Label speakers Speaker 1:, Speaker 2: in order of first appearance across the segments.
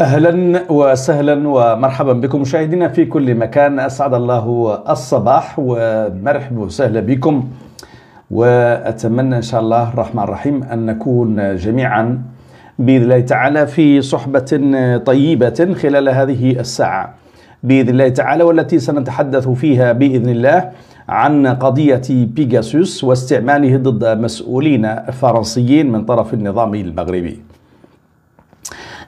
Speaker 1: أهلا وسهلا ومرحبا بكم مشاهدينا في كل مكان. أسعد الله الصباح ومرحبا وسهلا بكم. وأتمنى إن شاء الله الرحمن الرحيم أن نكون جميعا بإذن الله تعالى في صحبة طيبة خلال هذه الساعة. بإذن الله تعالى والتي سنتحدث فيها بإذن الله عن قضية بيجاسوس واستعماله ضد مسؤولين فرنسيين من طرف النظام المغربي.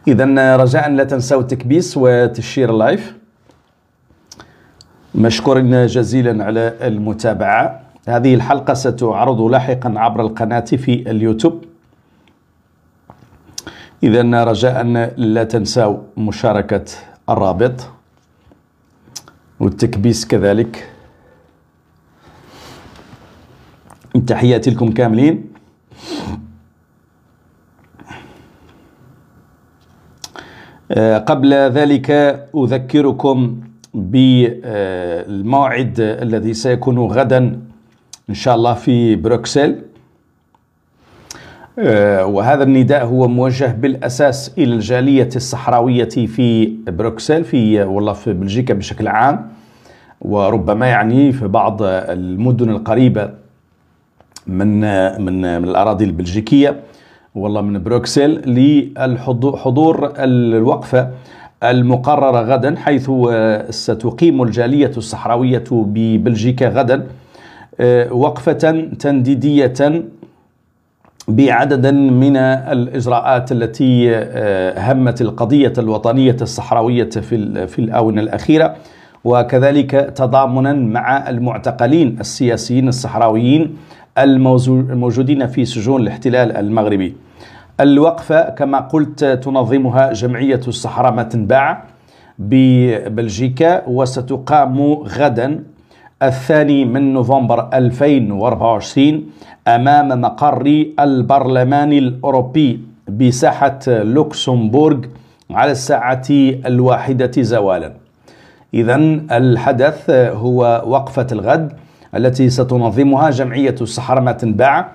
Speaker 1: اذا رجاء لا تنسوا التكبيس وتشير اللايف. مشكور جزيلا على المتابعة. هذه الحلقة ستعرض لاحقا عبر القناة في اليوتيوب. اذا رجاء لا تنسوا مشاركة الرابط والتكبيس كذلك تحياتي لكم كاملين قبل ذلك أذكركم بالموعد الذي سيكون غدا إن شاء الله في بروكسل. وهذا النداء هو موجه بالأساس إلى الجالية الصحراوية في بروكسل في والله في بلجيكا بشكل عام وربما يعني في بعض المدن القريبة من من من الأراضي البلجيكية. والله من بروكسل للحضور الوقفة المقررة غدا حيث ستقيم الجالية الصحراوية ببلجيكا غدا وقفة تنديدية بعدد من الإجراءات التي همت القضية الوطنية الصحراوية في الآونة الأخيرة وكذلك تضامنا مع المعتقلين السياسيين الصحراويين الموجودين في سجون الاحتلال المغربي. الوقفة كما قلت تنظمها جمعية الصحراء ما تنباع ببلجيكا وستقام غدا الثاني من نوفمبر 2024 أمام مقر البرلمان الأوروبي بساحة لوكسمبورغ على الساعة الواحدة زوالا. إذا الحدث هو وقفة الغد. التي ستنظمها جمعية الصحراء ما تنباع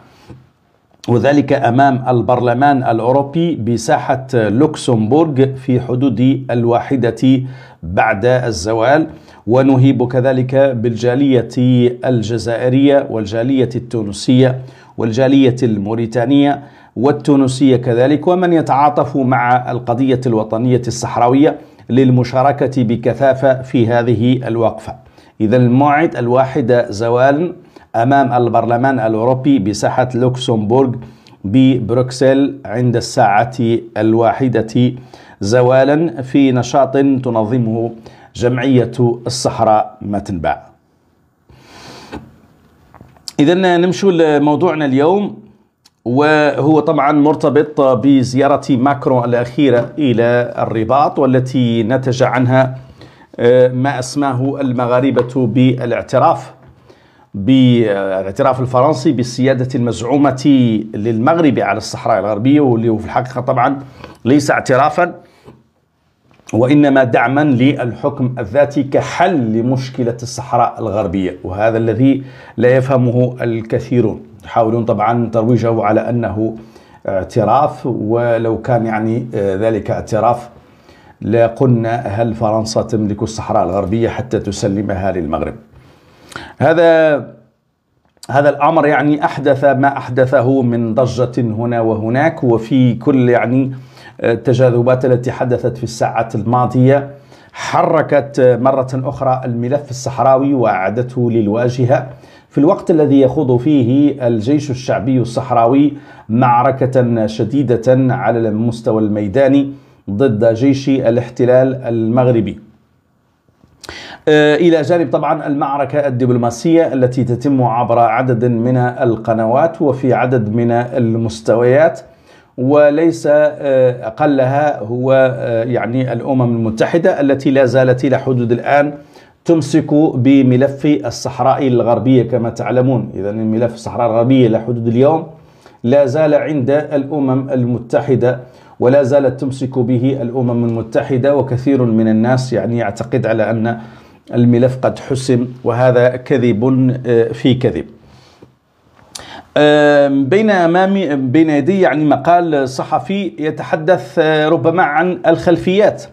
Speaker 1: وذلك أمام البرلمان الأوروبي بساحة لوكسمبورغ في حدود الواحدة بعد الزوال. ونهيب كذلك بالجالية الجزائرية والجالية التونسية والجالية الموريتانية والتونسية كذلك ومن يتعاطف مع القضية الوطنية الصحراوية للمشاركة بكثافة في هذه الوقفة. إذا الموعد الواحدة زوال أمام البرلمان الأوروبي بساحة لوكسمبورغ ببروكسل عند الساعة الواحدة زوالا في نشاط تنظمه جمعية الصحراء ما تنباع إذا نمشوا لموضوعنا اليوم وهو طبعا مرتبط بزيارة ماكرون الأخيرة إلى الرباط والتي نتج عنها ما أسماه المغاربة بالاعتراف بالاعتراف الفرنسي بالسيادة المزعومة للمغرب على الصحراء الغربية واللي في الحقيقة طبعا ليس اعترافا وإنما دعما للحكم الذاتي كحل لمشكلة الصحراء الغربية. وهذا الذي لا يفهمه الكثيرون. يحاولون طبعا ترويجه على أنه اعتراف ولو كان يعني ذلك اعتراف لقلنا هل فرنسا تملك الصحراء الغربية حتى تسلمها للمغرب. هذا هذا الأمر يعني أحدث ما أحدثه من ضجة هنا وهناك وفي كل يعني التجاذبات التي حدثت في الساعات الماضية حركت مرة أخرى الملف الصحراوي وأعادته للواجهة. في الوقت الذي يخوض فيه الجيش الشعبي الصحراوي معركة شديدة على المستوى الميداني ضد جيش الاحتلال المغربي. إلى جانب طبعا المعركة الدبلوماسية التي تتم عبر عدد من القنوات وفي عدد من المستويات وليس أقلها هو يعني الأمم المتحدة التي لا زالت إلى حدود الآن تمسك بملف الصحراء الغربية كما تعلمون. إذا الملف الصحراء الغربية إلى حدود اليوم لا زال عند الأمم المتحدة ولا زالت تمسك به الأمم المتحدة وكثير من الناس يعني يعتقد على أن الملف قد حسم وهذا كذب في كذب. بين أمامي بين يدي يعني مقال صحفي يتحدث ربما عن الخلفيات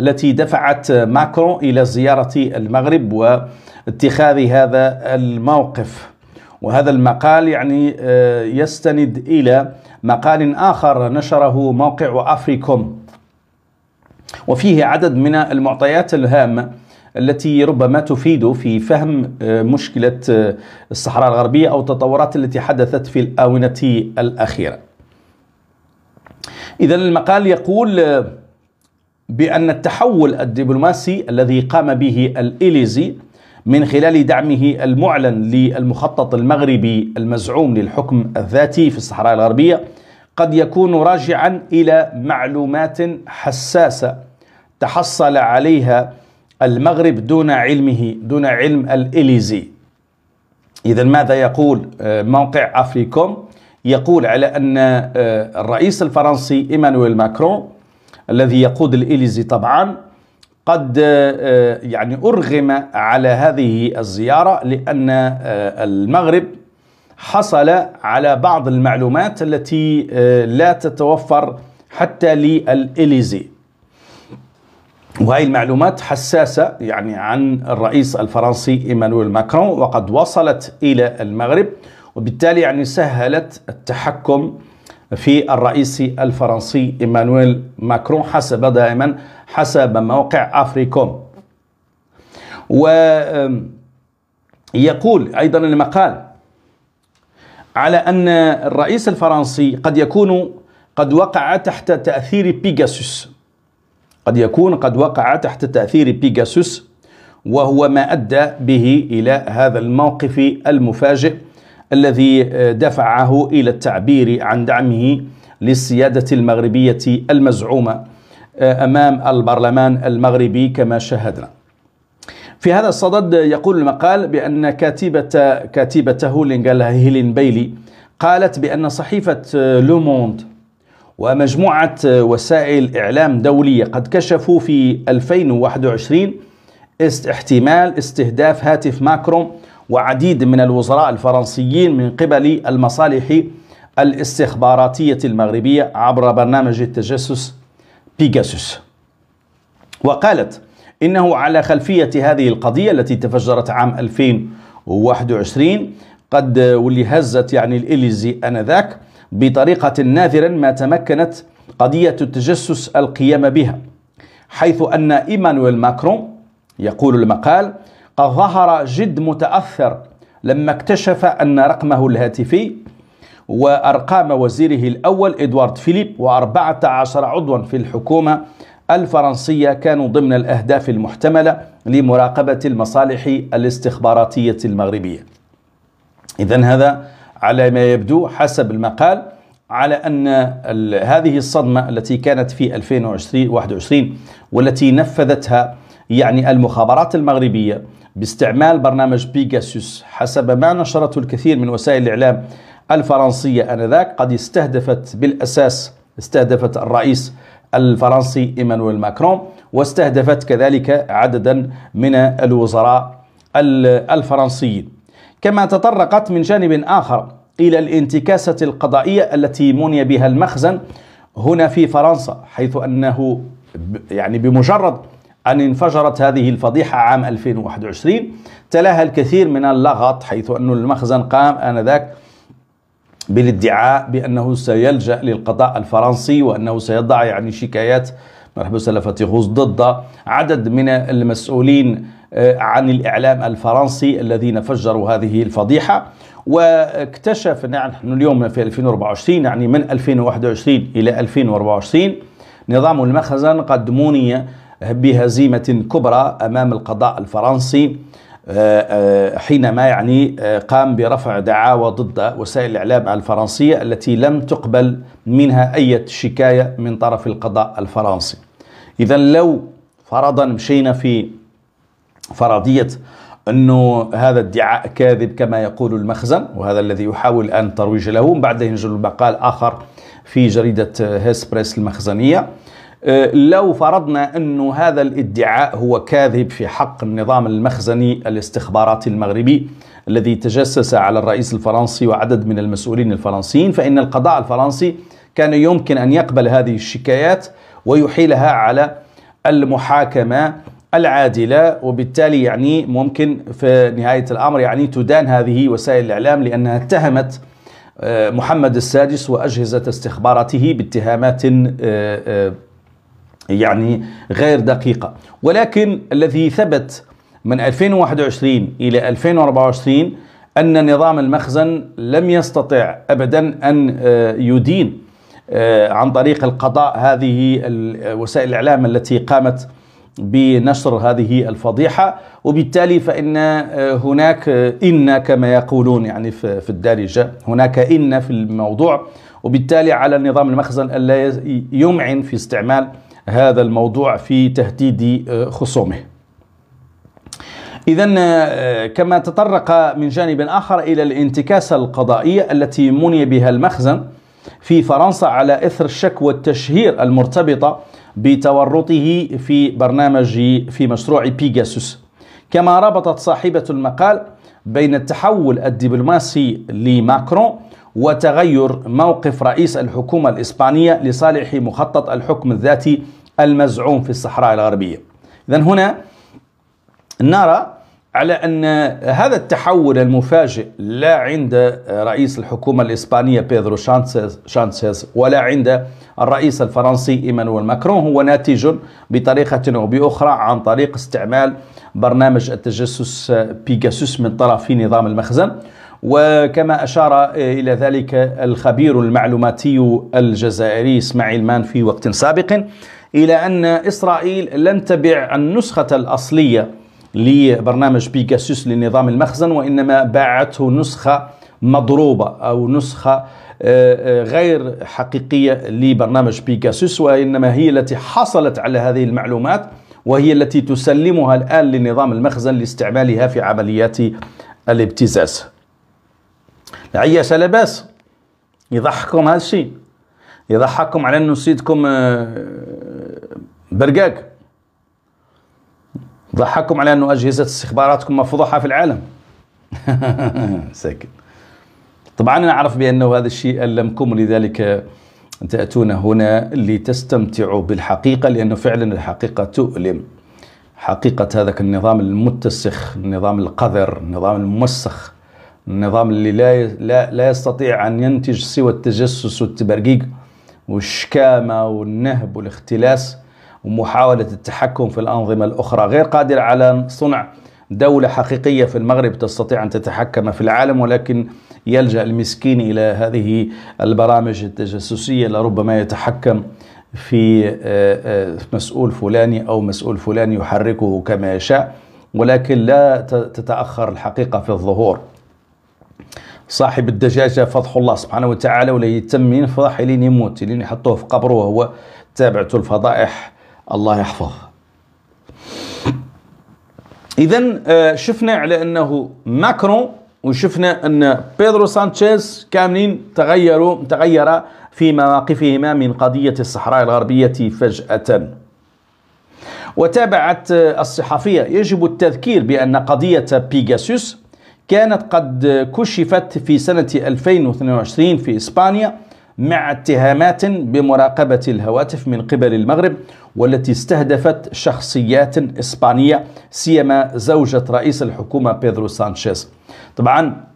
Speaker 1: التي دفعت ماكرون إلى زيارة المغرب واتخاذ هذا الموقف وهذا المقال يعني يستند إلى مقال آخر نشره موقع أفريكوم وفيه عدد من المعطيات الهامه التي ربما تفيد في فهم آه، مشكلة آه، الصحراء الغربية أو التطورات التي حدثت في الآونة الأخيرة. اذا المقال يقول آه، بأن التحول الدبلوماسي الذي قام به الإليزي من خلال دعمه المعلن للمخطط المغربي المزعوم للحكم الذاتي في الصحراء الغربية قد يكون راجعا إلى معلومات حساسة تحصل عليها المغرب دون علمه دون علم الإليزي. إذا ماذا يقول آه، موقع أفريكوم؟ يقول على أن آه، الرئيس الفرنسي إيمانويل ماكرون الذي يقود الإليزي طبعا قد آه، يعني أرغم على هذه الزيارة لأن المغرب حصل على بعض المعلومات التي لا تتوفر حتى للإليزي. وهي المعلومات حساسة يعني عن الرئيس الفرنسي إيمانويل ماكرون وقد وصلت إلى المغرب وبالتالي يعني سهلت التحكم في الرئيس الفرنسي إيمانويل ماكرون حسب دائما حسب موقع أفريكوم. ويقول أيضا المقال على أن الرئيس الفرنسي قد يكون قد وقع تحت تأثير بيجاسوس قد يكون قد وقع تحت تأثير بيجاسوس وهو ما أدى به إلى هذا الموقف المفاجئ الذي دفعه إلى التعبير عن دعمه للسيادة المغربية المزعومة أمام البرلمان المغربي كما شاهدنا. في هذا الصدد يقول المقال بأن كاتبة كاتبته لينجالا هيلين بيلي قالت بأن صحيفة لوموند ومجموعة وسائل إعلام دولية قد كشفوا في 2021 احتمال استهداف هاتف ماكرون وعديد من الوزراء الفرنسيين من قبل المصالح الاستخباراتية المغربية عبر برنامج التجسس بيجاسوس. وقالت إنه على خلفية هذه القضية التي تفجرت عام 2021 قد واللي هزت يعني الإليزي آنذاك بطريقة نادرا ما تمكنت قضية التجسس القيام بها حيث أن إيمانويل ماكرون يقول المقال قد ظهر جد متأثر لما اكتشف أن رقمه الهاتفي وأرقام وزيره الأول إدوارد فيليب وأربعة عشر عضوا في الحكومة الفرنسية كانوا ضمن الأهداف المحتملة لمراقبة المصالح الاستخباراتية المغربية. إذا هذا على ما يبدو حسب المقال على أن هذه الصدمة التي كانت في 2021 والتي نفذتها يعني المخابرات المغربية باستعمال برنامج بيجاسوس حسب ما نشرته الكثير من وسائل الإعلام الفرنسية آنذاك قد استهدفت بالأساس استهدفت الرئيس الفرنسي إيمانويل ماكرون واستهدفت كذلك عددا من الوزراء الفرنسيين. كما تطرقت من جانب آخر إلى الانتكاسة القضائية التي مني بها المخزن هنا في فرنسا حيث أنه يعني بمجرد أن انفجرت هذه الفضيحة عام 2021 تلاها الكثير من اللغط حيث أن المخزن قام آنذاك بالادعاء بأنه سيلجأ للقضاء الفرنسي وأنه سيضع يعني شكايات محبوس لفتيغوز ضد عدد من المسؤولين آه، عن الإعلام الفرنسي الذين فجروا هذه الفضيحة. واكتشف نحن اليوم في 2024 يعني من 2021 إلى 2024 نظام المخزن قد موني بهزيمة كبرى أمام القضاء الفرنسي. حينما يعني قام برفع دعاوى ضد وسائل الإعلام الفرنسية التي لم تقبل منها أي شكاية من طرف القضاء الفرنسي. إذا لو فرضا مشينا في فرضية أنه هذا ادعاء كاذب كما يقول المخزن وهذا الذي يحاول أن ترويج له بعد ينزل مقال آخر في جريدة هيسبريس المخزنية. آه، لو فرضنا أن هذا الادعاء هو كاذب في حق النظام المخزني الاستخباراتي المغربي الذي تجسس على الرئيس الفرنسي وعدد من المسؤولين الفرنسيين فإن القضاء الفرنسي كان يمكن أن يقبل هذه الشكايات ويحيلها على المحاكمة العادلة وبالتالي يعني ممكن في نهاية الأمر يعني تدان هذه وسائل الإعلام لأنها اتهمت آه، محمد السادس وأجهزة استخبارته باتهامات آه، آه، يعني غير دقيقة. ولكن الذي ثبت من 2021 إلى 2024 أن نظام المخزن لم يستطع أبدا أن يدين عن طريق القضاء هذه وسائل الإعلام التي قامت بنشر هذه الفضيحة. وبالتالي فإن هناك إن كما يقولون يعني في الدارجة هناك إن في الموضوع. وبالتالي على النظام المخزن ألا يمعن في استعمال هذا الموضوع في تهديد خصومه. إذا كما تطرق من جانب آخر إلى الانتكاسة القضائية التي مني بها المخزن في فرنسا على إثر الشك والتشهير المرتبطة بتورطه في برنامج في مشروع بيجاسوس كما ربطت صاحبة المقال بين التحول الدبلوماسي لماكرون وتغير موقف رئيس الحكومة الإسبانية لصالح مخطط الحكم الذاتي المزعوم في الصحراء الغربية. إذا هنا نرى على أن هذا التحول المفاجئ لا عند رئيس الحكومة الإسبانية بيدرو شانسيز ولا عند الرئيس الفرنسي إيمانويل ماكرون. هو ناتج بطريقة أو بأخرى عن طريق استعمال برنامج التجسس بيجاسوس من طرف نظام المخزن. وكما أشار إلى ذلك الخبير المعلوماتي الجزائري إسماعيل مان في وقت سابق إلى أن إسرائيل لن تبع النسخة الأصلية لبرنامج بيجاسوس لنظام المخزن وإنما باعته نسخة مضروبة أو نسخة آه، آه، غير حقيقية لبرنامج بيجاسوس وإنما هي التي حصلت على هذه المعلومات وهي التي تسلمها الآن لنظام المخزن لاستعمالها في عمليات الابتزاز. عياش لاباس يضحكم هذا الشيء. يضحككم على أنه سيدكم آه، برقاق ضحككم على أنه أجهزة استخباراتكم مفضوحة في العالم. ساكت. طبعا أنا أعرف بأنه هذا الشيء ألمكم ولذلك تأتون هنا لتستمتعوا بالحقيقة لأنه فعلا الحقيقة تؤلم. حقيقة هذاك النظام المتسخ النظام القذر النظام الموسخ. النظام اللي لا لا لا يستطيع أن ينتج سوى التجسس والتبرقيق والشكامة والنهب والاختلاس ومحاولة التحكم في الأنظمة الأخرى غير قادر على صنع دولة حقيقية في المغرب تستطيع أن تتحكم في العالم ولكن يلجأ المسكين إلى هذه البرامج التجسسية لربما يتحكم في آه، آه، مسؤول فلاني أو مسؤول فلاني يحركه كما يشاء ولكن لا تتأخر الحقيقة في الظهور. صاحب الدجاجة فضح الله سبحانه وتعالى ولا يتم ينفضح لين يموت لين يحطوه في قبره وهو تابعته الفضائح. الله يحفظه. اذا آه، شفنا على أنه ماكرون وشفنا أن بيدرو سانشيز كاملين تغيروا تغير في مواقفهما من قضية الصحراء الغربية فجأة. وتابعت آه، الصحفية يجب التذكير بأن قضية بيجاسوس كانت قد كشفت في سنة 2022 في إسبانيا مع اتهامات بمراقبة الهواتف من قبل المغرب والتي استهدفت شخصيات إسبانية سيما زوجة رئيس الحكومة بيدرو سانشيز. طبعا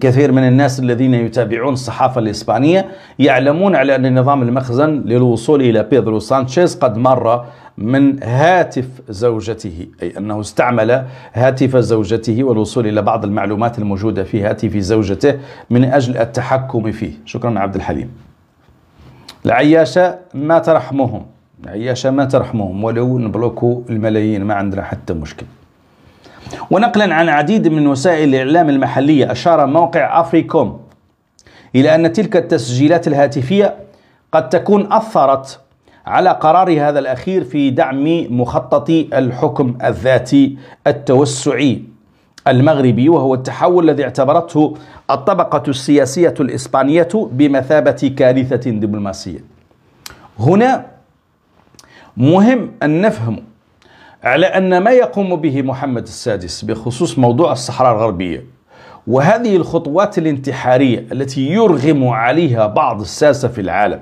Speaker 1: كثير من الناس الذين يتابعون الصحافة الإسبانية يعلمون على أن نظام المخزن للوصول إلى بيدرو سانشيز قد مر من هاتف زوجته أي أنه استعمل هاتف زوجته والوصول إلى بعض المعلومات الموجودة في هاتف زوجته من أجل التحكم فيه. شكرا عبد الحليم. العياشة ما ترحمهم. العياشة ما ترحمهم ولو نبلوكوا الملايين ما عندنا حتى مشكل. ونقلا عن عديد من وسائل الإعلام المحلية أشار موقع أفريكوم إلى أن تلك التسجيلات الهاتفية قد تكون أثرت على قرار هذا الأخير في دعم مخطط الحكم الذاتي التوسعي المغربي وهو التحول الذي اعتبرته الطبقة السياسية الإسبانية بمثابة كارثة دبلوماسية. هنا مهم أن نفهم على أن ما يقوم به محمد السادس بخصوص موضوع الصحراء الغربية وهذه الخطوات الانتحارية التي يرغم عليها بعض الساسة في العالم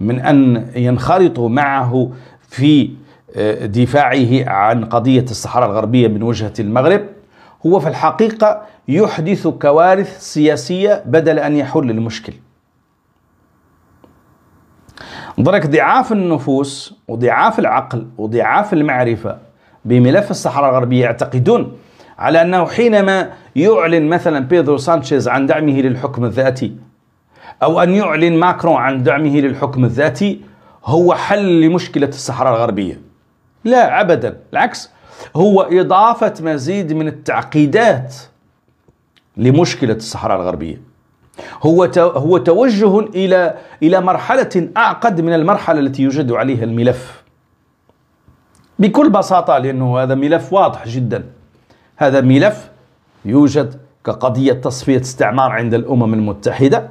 Speaker 1: من أن ينخرطوا معه في آه، دفاعه عن قضية الصحراء الغربية من وجهة المغرب هو في الحقيقة يحدث كوارث سياسية بدل أن يحل المشكل. درك ضعاف النفوس وضعاف العقل وضعاف المعرفة بملف الصحراء الغربية يعتقدون على أنه حينما يعلن مثلا بيدرو سانشيز عن دعمه للحكم الذاتي أو أن يعلن ماكرون عن دعمه للحكم الذاتي هو حل لمشكلة الصحراء الغربية. لا أبدا. العكس هو إضافة مزيد من التعقيدات لمشكلة الصحراء الغربية. هو هو توجه إلى إلى مرحلة أعقد من المرحلة التي يوجد عليها الملف. بكل بساطة لأنه هذا ملف واضح جدا. هذا ملف يوجد كقضية تصفية استعمار عند الأمم المتحدة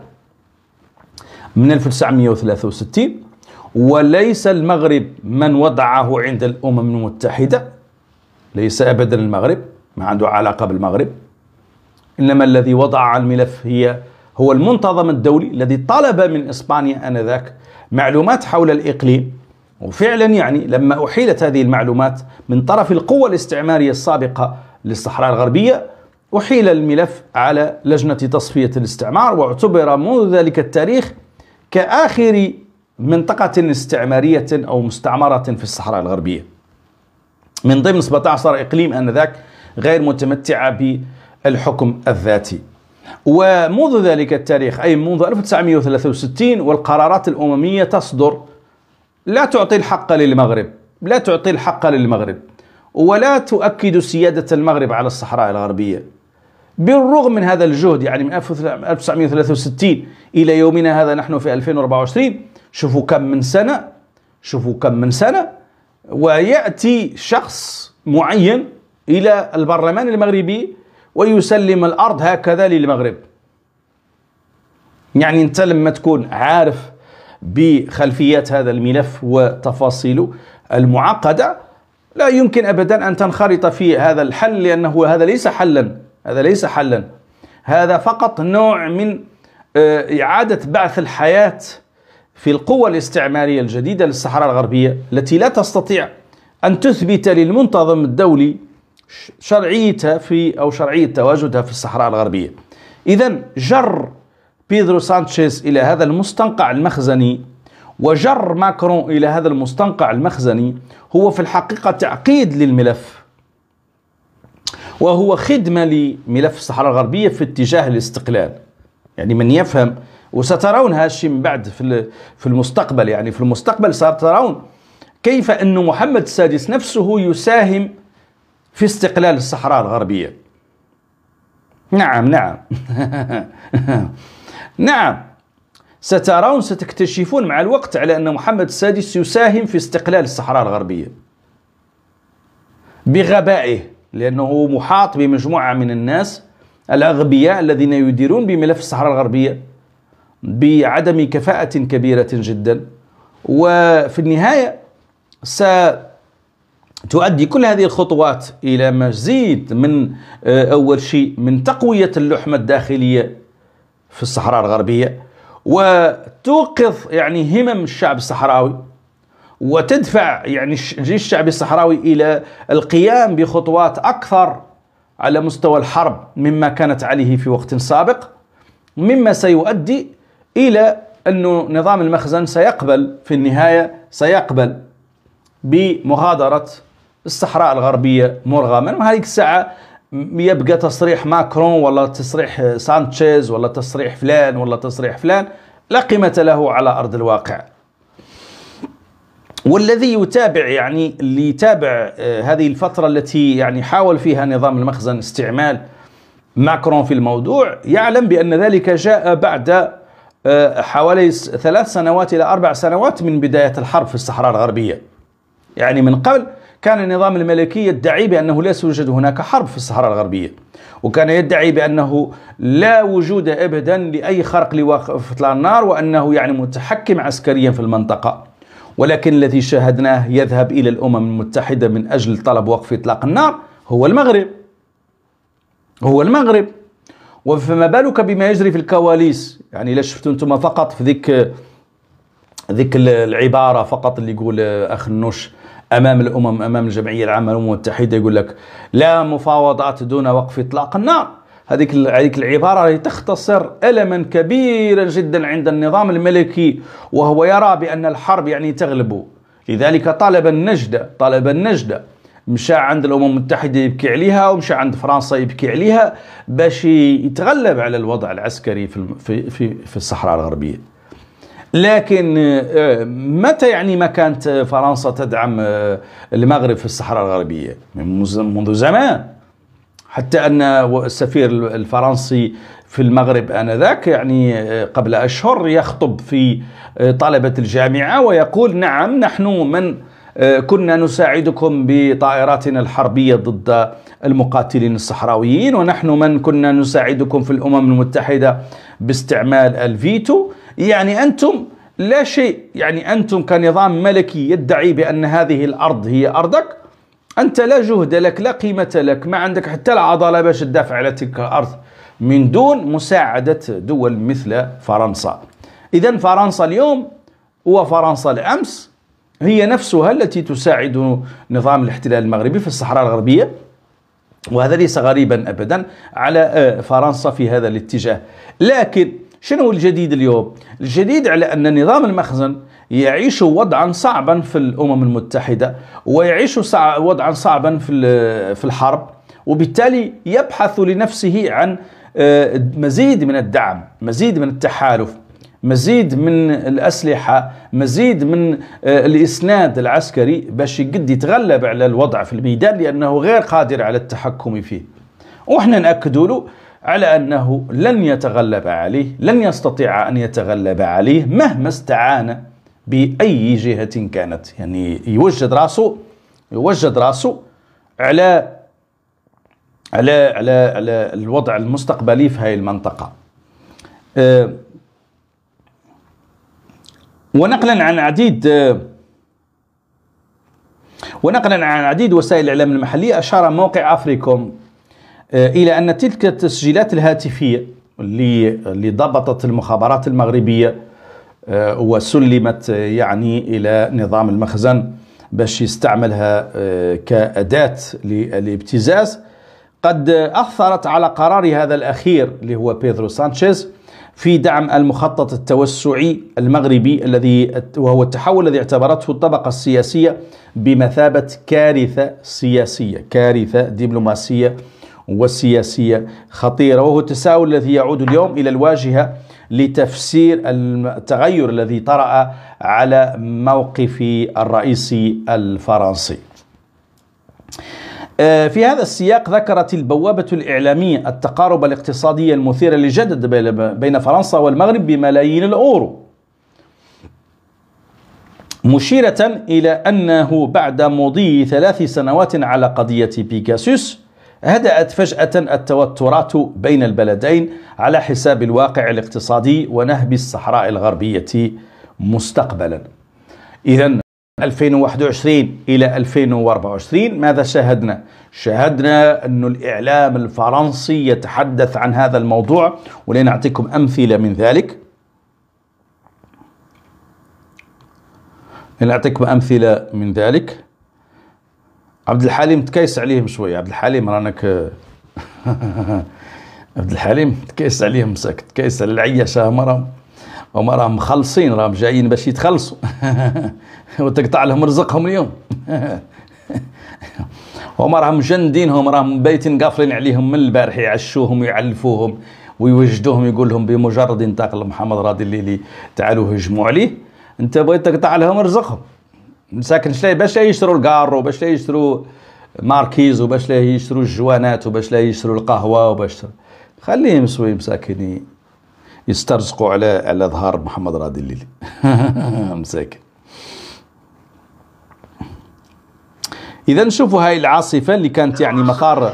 Speaker 1: من 1963 وليس المغرب من وضعه عند الأمم المتحدة. ليس أبدا المغرب ما عنده علاقة بالمغرب. إنما الذي وضع الملف هي هو المنتظم الدولي الذي طلب من إسبانيا آنذاك معلومات حول الإقليم وفعلا يعني لما أحيلت هذه المعلومات من طرف القوة الاستعمارية السابقة للصحراء الغربية أحيل الملف على لجنة تصفية الاستعمار واعتبر منذ ذلك التاريخ كآخر منطقة استعمارية أو مستعمرة في الصحراء الغربية. من ضمن 17 إقليم آنذاك غير متمتعة بالحكم الذاتي. ومنذ ذلك التاريخ أي منذ 1963 والقرارات الأممية تصدر لا تعطي الحق للمغرب لا تعطي الحق للمغرب ولا تؤكد سيادة المغرب على الصحراء الغربية. بالرغم من هذا الجهد يعني من 1963 إلى يومنا هذا نحن في 2024 شوفوا كم من سنة شوفوا كم من سنة ويأتي شخص معين إلى البرلمان المغربي ويسلم الأرض هكذا للمغرب. يعني أنت لما تكون عارف بخلفيات هذا الملف وتفاصيله المعقدة لا يمكن أبدا أن تنخرط في هذا الحل لأنه هذا ليس حلا. هذا ليس حلا. هذا فقط نوع من آه، إعادة بعث الحياة في القوة الاستعمارية الجديدة للصحراء الغربية التي لا تستطيع أن تثبت للمنتظم الدولي شرعيتها في أو شرعية تواجدها في الصحراء الغربية. إذا جر بيدرو سانشيز إلى هذا المستنقع المخزني وجر ماكرون إلى هذا المستنقع المخزني هو في الحقيقة تعقيد للملف. وهو خدمة لملف الصحراء الغربية في اتجاه الاستقلال. يعني من يفهم وسترون هذا الشيء من بعد في في المستقبل يعني في المستقبل سترون كيف أن محمد السادس نفسه يساهم في استقلال الصحراء الغربية. نعم نعم. نعم. سترون ستكتشفون مع الوقت على أن محمد السادس يساهم في استقلال الصحراء الغربية. بغبائه لأنه محاط بمجموعة من الناس الأغبياء الذين يديرون بملف الصحراء الغربية بعدم كفاءة كبيرة جدا. وفي النهاية ستؤدي كل هذه الخطوات إلى مزيد من آه، أول شيء من تقوية اللحمة الداخلية في الصحراء الغربية وتوقظ يعني همم الشعب الصحراوي وتدفع يعني الجيش الشعبي الصحراوي إلى القيام بخطوات أكثر على مستوى الحرب مما كانت عليه في وقت سابق مما سيؤدي إلى أنه نظام المخزن سيقبل في النهاية سيقبل بمغادرة الصحراء الغربية مرغما وهذه الساعة يبقى تصريح ماكرون ولا تصريح سانشيز ولا تصريح فلان ولا تصريح فلان لا قيمة له على أرض الواقع. والذي يتابع يعني اللي يتابع آه، هذه الفترة التي يعني حاول فيها نظام المخزن استعمال ماكرون في الموضوع يعلم بأن ذلك جاء بعد آه، حوالي ثلاث سنوات إلى أربع سنوات من بداية الحرب في الصحراء الغربية. يعني من قبل كان النظام الملكي يدعي بأنه لا يوجد هناك حرب في الصحراء الغربية وكان يدعي بأنه لا وجود أبدا لأي خرق لوقف النار وأنه يعني متحكم عسكريا في المنطقة. ولكن الذي شاهدناه يذهب إلى الأمم المتحدة من أجل طلب وقف إطلاق النار هو المغرب. هو المغرب. وفما بالك بما يجري في الكواليس؟ يعني لا شفتوا أنتم فقط في ذيك ذيك العبارة فقط اللي يقول أخ النوش. أمام الأمم أمام الجمعية العامة للامم المتحدة يقول لك لا مفاوضات دون وقف إطلاق النار. هذيك هذيك العبارة تختصر الما كبيرا جدا عند النظام الملكي وهو يرى بأن الحرب يعني تغلب. لذلك طلب النجده طلب النجده مشى عند الأمم المتحدة يبكي عليها ومشى عند فرنسا يبكي عليها باش يتغلب على الوضع العسكري في في في, في الصحراء الغربية. لكن آه، متى يعني ما كانت فرنسا تدعم آه، المغرب في الصحراء الغربية؟ منذ زمان. حتى أن السفير الفرنسي في المغرب آنذاك يعني آه، قبل أشهر يخطب في طلبه الجامعة ويقول نعم نحن من كنا نساعدكم بطائراتنا الحربية ضد المقاتلين الصحراويين ونحن من كنا نساعدكم في الأمم المتحدة باستعمال الفيتو. يعني أنتم لا شيء يعني أنتم كنظام ملكي يدعي بأن هذه الأرض هي أرضك أنت لا جهد لك لا قيمة لك ما عندك حتى العضلة باش تدافع على تلك الأرض. من دون مساعدة دول مثل فرنسا. إذا فرنسا اليوم وفرنسا الأمس هي نفسها التي تساعد نظام الاحتلال المغربي في الصحراء الغربية. وهذا ليس غريبا ابدا على آه، فرنسا في هذا الاتجاه. لكن شنو الجديد اليوم؟ الجديد على أن نظام المخزن يعيش وضعا صعبا في الأمم المتحدة ويعيش وضعا صعبا في الحرب وبالتالي يبحث لنفسه عن آه، مزيد من الدعم مزيد من التحالف مزيد من الأسلحة مزيد من آه، الإسناد العسكري باش يقد يتغلب على الوضع في الميدان لأنه غير قادر على التحكم فيه. وإحنا نأكد له على أنه لن يتغلب عليه لن يستطيع أن يتغلب عليه مهما استعان بأي جهة كانت. يعني يوجد راسه يوجد راسه على على على على الوضع المستقبلي في هذه المنطقة. أه ونقلا عن عديد ونقلا عن عديد وسائل الإعلام المحلية أشار موقع أفريكوم آه، إلى أن تلك التسجيلات الهاتفية اللي ضبطت المخابرات المغربية آه، وسلمت آه، يعني إلى نظام المخزن باش يستعملها كأداة للابتزاز قد اثرت على قرار هذا الأخير اللي هو بيدرو سانشيز في دعم المخطط التوسعي المغربي الذي وهو التحول الذي اعتبرته الطبقة السياسية بمثابة كارثة سياسية كارثة دبلوماسية وسياسية خطيرة وهو التساؤل الذي يعود اليوم إلى الواجهة لتفسير التغير الذي طرأ على موقف الرئيس الفرنسي. آه، في هذا السياق ذكرت البوابة الإعلامية التقارب الاقتصادي المثير للجدل بين فرنسا والمغرب بملايين الأورو. مشيرة إلى أنه بعد مضي ثلاث سنوات على قضية بيكاسوس هدأت فجأة التوترات بين البلدين على حساب الواقع الاقتصادي ونهب الصحراء الغربية مستقبلا. إذا 2021 إلى 2024 ماذا شاهدنا؟ شاهدنا أن الإعلام الفرنسي يتحدث عن هذا الموضوع ولنعطيكم أمثلة من ذلك. لنعطيكم أمثلة من ذلك. عبد الحليم تكيس عليهم شوية عبد الحليم رانك عبد الحليم تكيس عليهم مساك تكيس على العياشة. مرة هما راهم مخلصين. راهم جايين باش يتخلصوا. وتقطع لهم رزقهم اليوم. هما راهم مجندين هم راهم بايتين قافلين عليهم من البارح. يعشوهم ويعلفوهم ويوجدوهم يقول لهم بمجرد انتقل محمد راضي الليلي تعالوا هجموا عليه. انت بغيت تقطع لهم رزقهم. مساكن شلاي باش لا يشتروا الكارو باش لا ماركيز وباش لا يشتروا الجوانات وباش لا يشتروا القهوة وباش خليهم سوي مساكين يسترزقوا على على ظهر محمد راضي الليلي. مساكن. إذا نشوفوا هاي العاصفة اللي كانت يعني مخار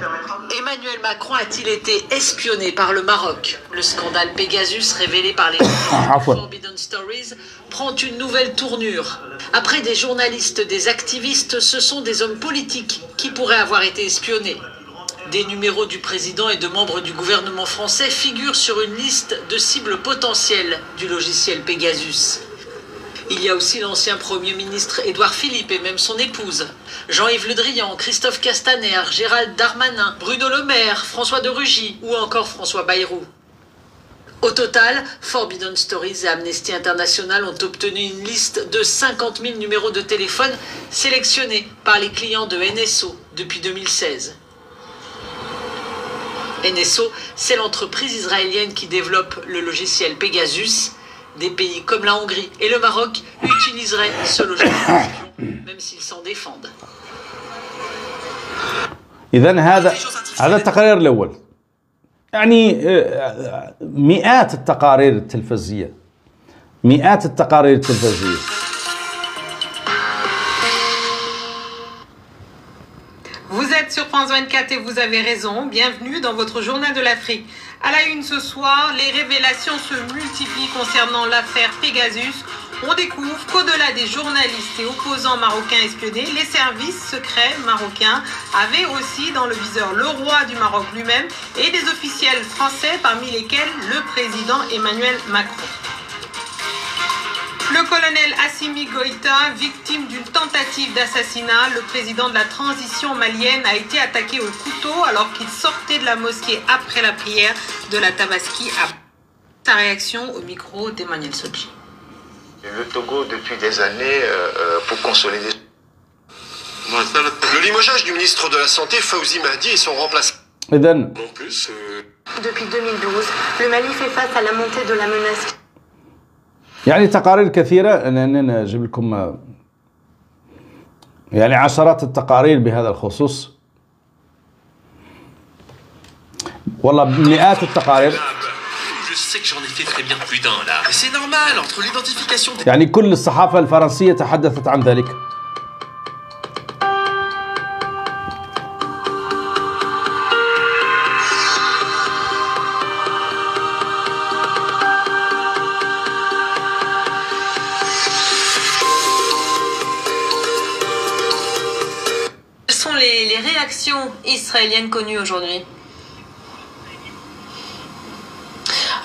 Speaker 2: Emmanuel Macron a-t-il été espionné par le Maroc? Le scandale Pegasus révélé par les Forbidden Stories prend une nouvelle tournure. Après des journalistes, des activistes, ce sont des hommes politiques qui pourraient avoir été espionnés. Des numéros du président et de membres du gouvernement français figurent sur une liste de cibles potentielles du logiciel Pegasus. Il y a aussi l'ancien Premier ministre Édouard Philippe et même son épouse. Jean-Yves Le Drian, Christophe Castaner, Gérald Darmanin, Bruno Le Maire, François de Rugy ou encore François Bayrou. Au total, Forbidden Stories et Amnesty International ont obtenu une liste de 50 000 numéros de téléphone sélectionnés par les clients de NSO depuis 2016. NSO, c'est l'entreprise israélienne qui développe le logiciel Pegasus des pays comme la Hongrie et le Maroc utiliseraient ce logiciel, même s'ils s'en défendent.
Speaker 1: يعني آه، مئات التقارير التلفزية مئات التقارير التلفزية
Speaker 3: Vous êtes sur France 24 et vous avez raison. Bienvenue dans votre journal de l'Afrique. À la une ce soir, les révélations se multiplient concernant l'affaire Pegasus. On découvre qu'au-delà des journalistes et opposants marocains espionnés, les services secrets marocains avaient aussi dans le viseur le roi du Maroc lui-même et des officiels français parmi lesquels le président Emmanuel Macron. Le colonel Assimi Goïta, victime d'une tentative d'assassinat, le président de la transition malienne a été attaqué au couteau alors qu'il sortait de la mosquée après la prière de la Tabaski. À... Sa réaction au micro d'Emmanuel Sochi.
Speaker 4: Le Togo, depuis des années, euh, euh, pour consolider.
Speaker 5: Le limogeage du ministre de la Santé, Fauzi Mahdi, et son remplacement.
Speaker 1: إذا
Speaker 5: En plus, euh,
Speaker 6: Depuis 2012, le Mali fait face à la montée de la menace
Speaker 1: يعني تقارير كثيرة أنا أجيب لكم آه، يعني عشرات التقارير بهذا الخصوص والله مئات التقارير
Speaker 7: Je sais que j'en ai fait très bien plus d'un là. Mais c'est normal, entre l'identification des
Speaker 1: يعني كل الصحافة الفرنسية تحدثت عن ذلك
Speaker 3: Quelles sont les, les réactions israéliennes connues aujourd'hui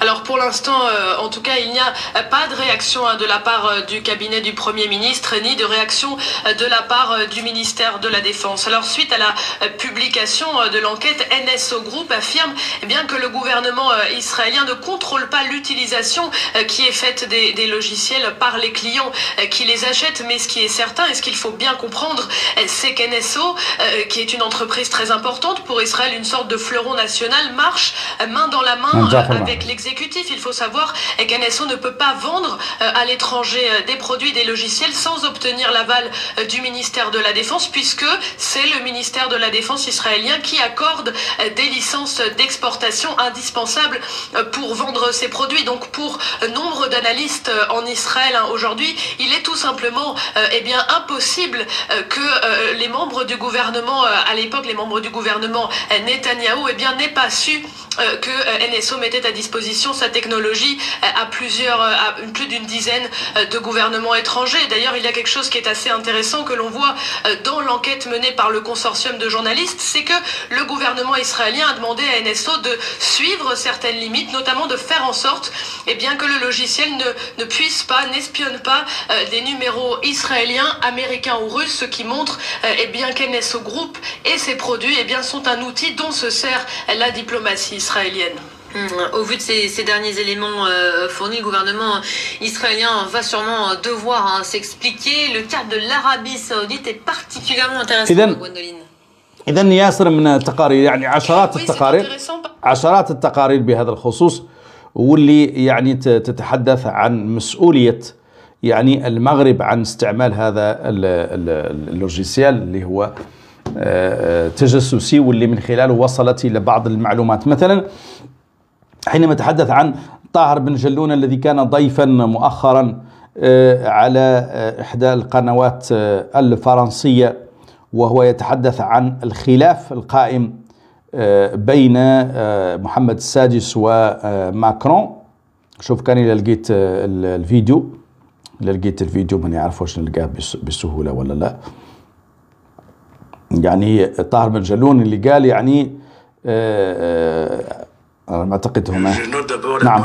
Speaker 8: Alors pour l'instant, euh, en tout cas, il n'y a euh, pas de réaction hein, de la part euh, du cabinet du Premier ministre, ni de réaction de la part du ministère de la Défense. Alors suite à la publication de l'enquête, NSO Group affirme eh bien, que le gouvernement israélien ne contrôle pas l'utilisation qui est faite des, des logiciels par les clients qui les achètent. Mais ce qui est certain et ce qu'il faut bien comprendre, c'est qu'NSO, qui est une entreprise très importante pour Israël, une sorte de fleuron national, marche main dans la main avec l'exécutif. Il faut savoir qu'NSO ne peut pas vendre euh, à l'étranger euh, des produits, des logiciels sans obtenir l'aval euh, du ministère de la Défense, puisque c'est le ministère de la Défense israélien qui accorde des licences d'exportation indispensables pour vendre ces produits. Donc pour nombre d'analystes en Israël hein, aujourd'hui, il est tout simplement eh bien impossible que les membres du gouvernement à l'époque, les membres du gouvernement Netanyahou, eh bien n'aient pas su que NSO mettait à disposition sa technologie euh, à plusieurs, euh, à plus d'une dizaine euh, de gouvernements étrangers. D'ailleurs, il y a quelque chose qui est assez intéressant que l'on voit dans l'enquête menée par le consortium de journalistes, c'est que le gouvernement israélien a demandé à NSO de suivre certaines limites, notamment de faire en sorte eh que le logiciel ne, puisse pas, n'espionne pas des numéros israéliens, américains ou russes, ce qui montre euh, eh qu'NSO Group et ses produits eh sont un outil dont se sert la diplomatie israélienne.
Speaker 3: Au vu de ces, ces derniers éléments euh, fournis, le gouvernement israélien va sûrement euh, devoir hein, s'expliquer. Le cas de l'Arabie saoudite est particulièrement intéressant, Gwendoline.
Speaker 1: إذا ياسر من التقارير يعني عشرات التقارير عشرات التقارير بهذا الخصوص واللي يعني تتحدث عن مسؤولية يعني المغرب عن استعمال هذا اللوجيسيال اللي هو آه، آه، تجسسي واللي من خلاله وصلت إلى بعض المعلومات مثلا حينما تحدث عن طاهر بن جلون الذي كان ضيفا مؤخرا آه، على آه، إحدى القنوات آه، الفرنسية وهو يتحدث عن الخلاف القائم بين محمد السادس وماكرون شوف كان إذا لقيت ال- الفيديو. اذا لقيت الفيديو ماني عارف واش نلقاه بسهولة ولا لا. يعني طاهر بن جلون اللي قال يعني آه اعتقد هما نعم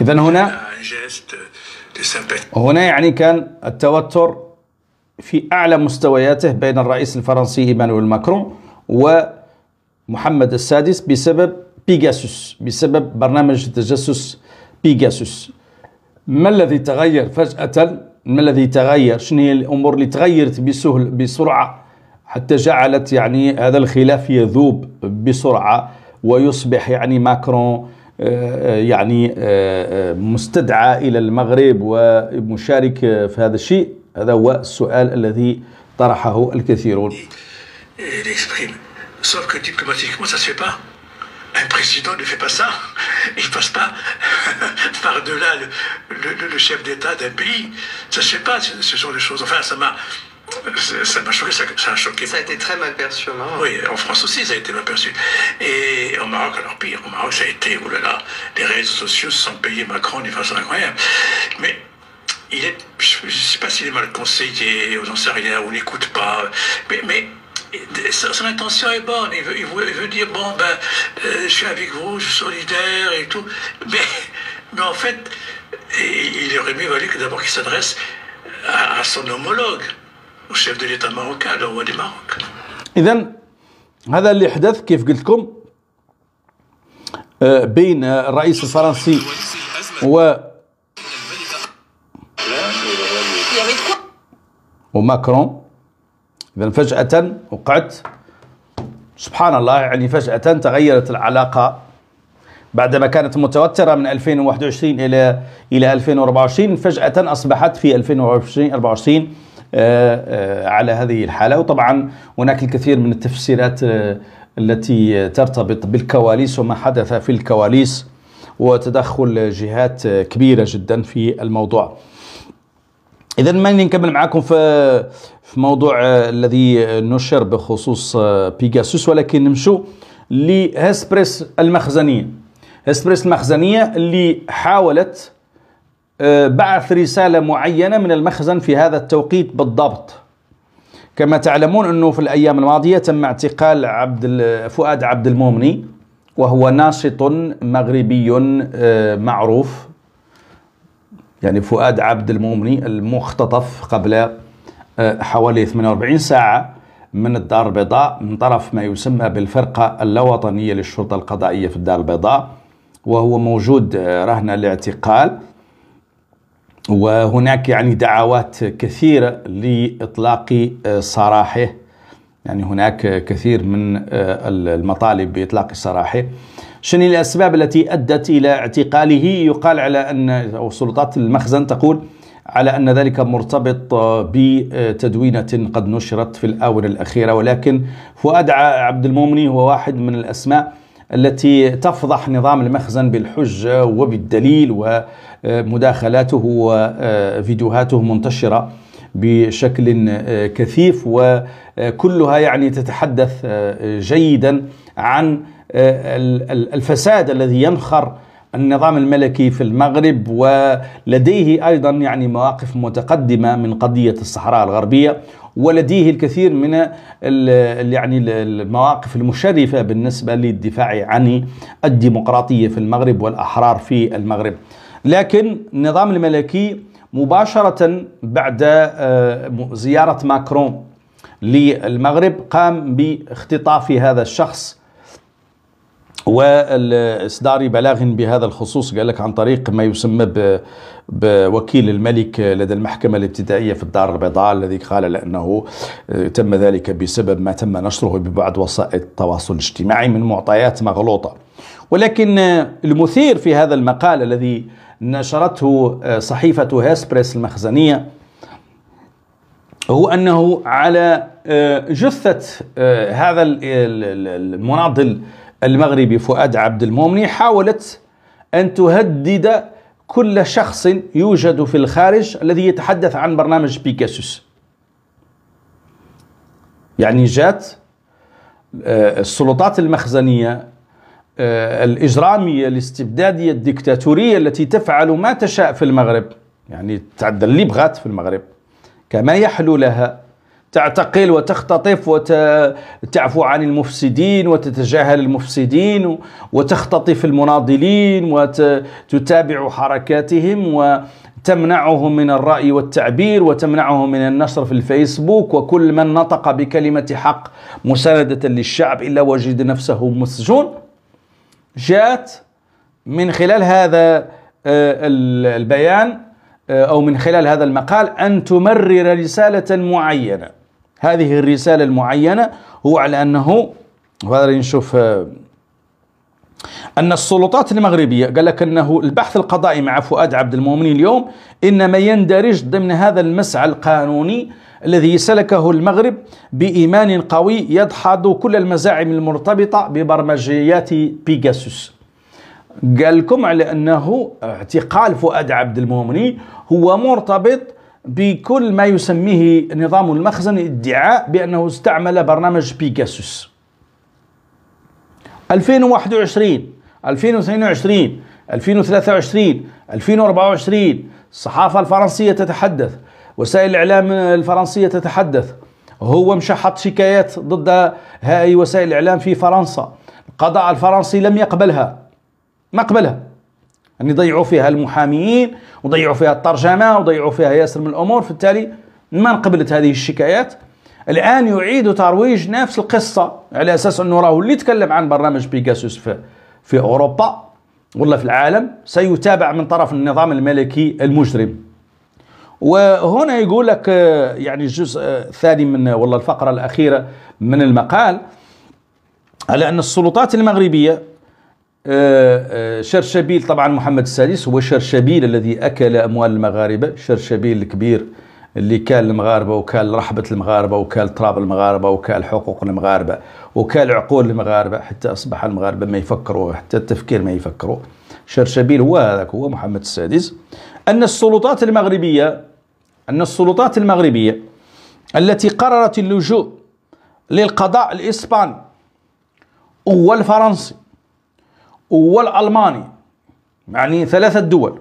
Speaker 1: اذا هنا هنا يعني كان التوتر في أعلى مستوياته بين الرئيس الفرنسي إيمانويل ماكرون ومحمد السادس بسبب بيجاسوس بسبب برنامج التجسس بيجاسوس ما الذي تغير فجأة؟ ما الذي تغير؟ شنو هي الأمور اللي تغيرت بسهل بسرعة؟ حتى جعلت يعني هذا الخلاف يذوب بسرعة ويصبح يعني ماكرون آه، يعني آه، آه، مستدعى إلى المغرب ومشارك في هذا الشيء هذا هو السؤال الذي طرحه الكثيرون
Speaker 9: Un président ne fait pas ça. Il passe pas par-delà le, le, le chef d'État d'un pays. Ça ne se fait pas, ce, ce genre de choses. Enfin, ça m'a. Ça m'a choqué, ça, ça, a choqué.
Speaker 10: Ça a été très mal perçu au Maroc.
Speaker 9: Oui, en France aussi, ça a été mal perçu. Et au Maroc, alors pire, au Maroc, ça a été, oh là là, les réseaux sociaux se sont payés Macron d'une façon incroyable. Mais il est, je ne sais pas s'il est mal conseillé, ou j'en sais rien, ou n'écoute pas, mais, mais son intention est bonne. Il veut, il veut, il veut dire bon ben, euh, je suis avec vous, je suis solidaire et tout. Mais, mais en fait, il aurait mieux valu que d'abord qu'il s'adresse à, à, son homologue, de l'État marocain, le roi du Maroc.
Speaker 1: إذا هذا اللي حدث كيف قلت لكم؟ بين الرئيس الفرنسي و وماكرون. إذا فجأة وقعت. سبحان الله يعني فجأة تغيرت العلاقة بعدما كانت متوترة من 2021 إلى إلى 2024 فجأة أصبحت في 2024 24 على هذه الحالة. وطبعا هناك الكثير من التفسيرات آه، التي ترتبط بالكواليس وما حدث في الكواليس وتدخل جهات كبيرة جدا في الموضوع. اذا ماني نكمل معاكم في في موضوع الذي نشر بخصوص بيجاسوس ولكن نمشوا لهسبريس المخزنية. هسبريس المخزنية اللي حاولت بعث رسالة معينة من المخزن في هذا التوقيت بالضبط. كما تعلمون أنه في الأيام الماضية تم اعتقال عبد فؤاد عبد المومني وهو ناشط مغربي معروف. يعني فؤاد عبد المومني المختطف قبل آه، حوالي 48 ساعة من الدار البيضاء من طرف ما يسمى بالفرقة اللوطنية للشرطة القضائية في الدار البيضاء وهو موجود آه، رهن الاعتقال. وهناك يعني دعوات كثيرة لإطلاق آه، سراحه يعني هناك كثير من المطالب بإطلاق سراحه شنو الأسباب التي أدت إلى اعتقاله؟ يقال على أن أو سلطات المخزن تقول على أن ذلك مرتبط بتدوينة قد نشرت في الآونة الأخيرة. ولكن فؤاد عبد المؤمن هو واحد من الأسماء التي تفضح نظام المخزن بالحجة وبالدليل ومداخلاته وفيديوهاته منتشرة بشكل كثيف وكلها يعني تتحدث جيدا عن الفساد الذي ينخر النظام الملكي في المغرب ولديه أيضا يعني مواقف متقدمة من قضية الصحراء الغربية ولديه الكثير من يعني المواقف المشرفة بالنسبة للدفاع عن الديمقراطية في المغرب والأحرار في المغرب. لكن النظام الملكي مباشرة بعد آه، زيارة ماكرون للمغرب قام باختطاف هذا الشخص واصدار بلاغ بهذا الخصوص. قال لك عن طريق ما يسمى بوكيل الملك لدى المحكمة الابتدائية في الدار البيضاء الذي قال لأنه تم ذلك بسبب ما تم نشره ببعض وسائل التواصل الاجتماعي من معطيات مغلوطة. ولكن المثير في هذا المقال الذي نشرته صحيفة هيسبريس المخزنية. هو أنه على جثة هذا المناضل المغربي فؤاد عبد المؤمن حاولت أن تهدد كل شخص يوجد في الخارج الذي يتحدث عن برنامج بيكاسوس. يعني جات آه، السلطات المخزنية آه، الإجرامية الاستبدادية الدكتاتورية التي تفعل ما تشاء في المغرب. يعني تعدى اللي بغات في المغرب. كما يحلو لها. تعتقل وتختطف وتعفو عن المفسدين وتتجاهل المفسدين وتختطف المناضلين وتتابع حركاتهم وتمنعهم من الرأي والتعبير وتمنعهم من النشر في الفيسبوك وكل من نطق بكلمة حق مساندة للشعب إلا وجد نفسه مسجون. جاءت من خلال هذا آه، البيان آه، أو من خلال هذا المقال أن تمرر رسالة معينة. هذه الرسالة المعينة هو على أنه وهذا نشوف آه، أن السلطات المغربية قال لك أنه البحث القضائي مع فؤاد عبد المؤمن اليوم إنما يندرج ضمن هذا المسعى القانوني الذي سلكه المغرب بإيمان قوي يدحض كل المزاعم المرتبطة ببرمجيات بيجاسوس قال لكم على أنه اعتقال فؤاد عبد المؤمن هو مرتبط بكل ما يسميه نظام المخزن ادعاء بأنه استعمل برنامج بيجاسوس 2021 2022 2023 2024 الصحافة الفرنسية تتحدث. وسائل الإعلام الفرنسية تتحدث. هو مشحط شكايات ضد هذه وسائل الإعلام في فرنسا. القضاء الفرنسي لم يقبلها. ما قبلها. أن يضيعوا فيها المحاميين وضيعوا فيها الترجمة وضيعوا فيها ياسر من الأمور. فبالتالي ما قبلت هذه الشكايات؟ الآن يعيد ترويج نفس القصة على أساس أنه راهو اللي يتكلم عن برنامج بيجاسوس في, في أوروبا ولا في العالم سيتابع من طرف النظام الملكي المجرم. وهنا يقول لك يعني الجزء الثاني من والله الفقرة الأخيرة من المقال على أن السلطات المغربية آه، آه، شرشبيل طبعا محمد السادس هو شرشبيل الذي أكل أموال المغاربة شرشبيل الكبير اللي كان المغاربة وكال رحبة المغاربة وكال تراب المغاربة وكال حقوق المغاربة وكال عقول المغاربة حتى أصبح المغاربة ما يفكروا حتى التفكير ما يفكروا. شرشبيل هو هذاك هو محمد السادس. أن السلطات المغربية أن السلطات المغربية التي قررت اللجوء للقضاء الإسباني والفرنسي والألماني يعني ثلاثة دول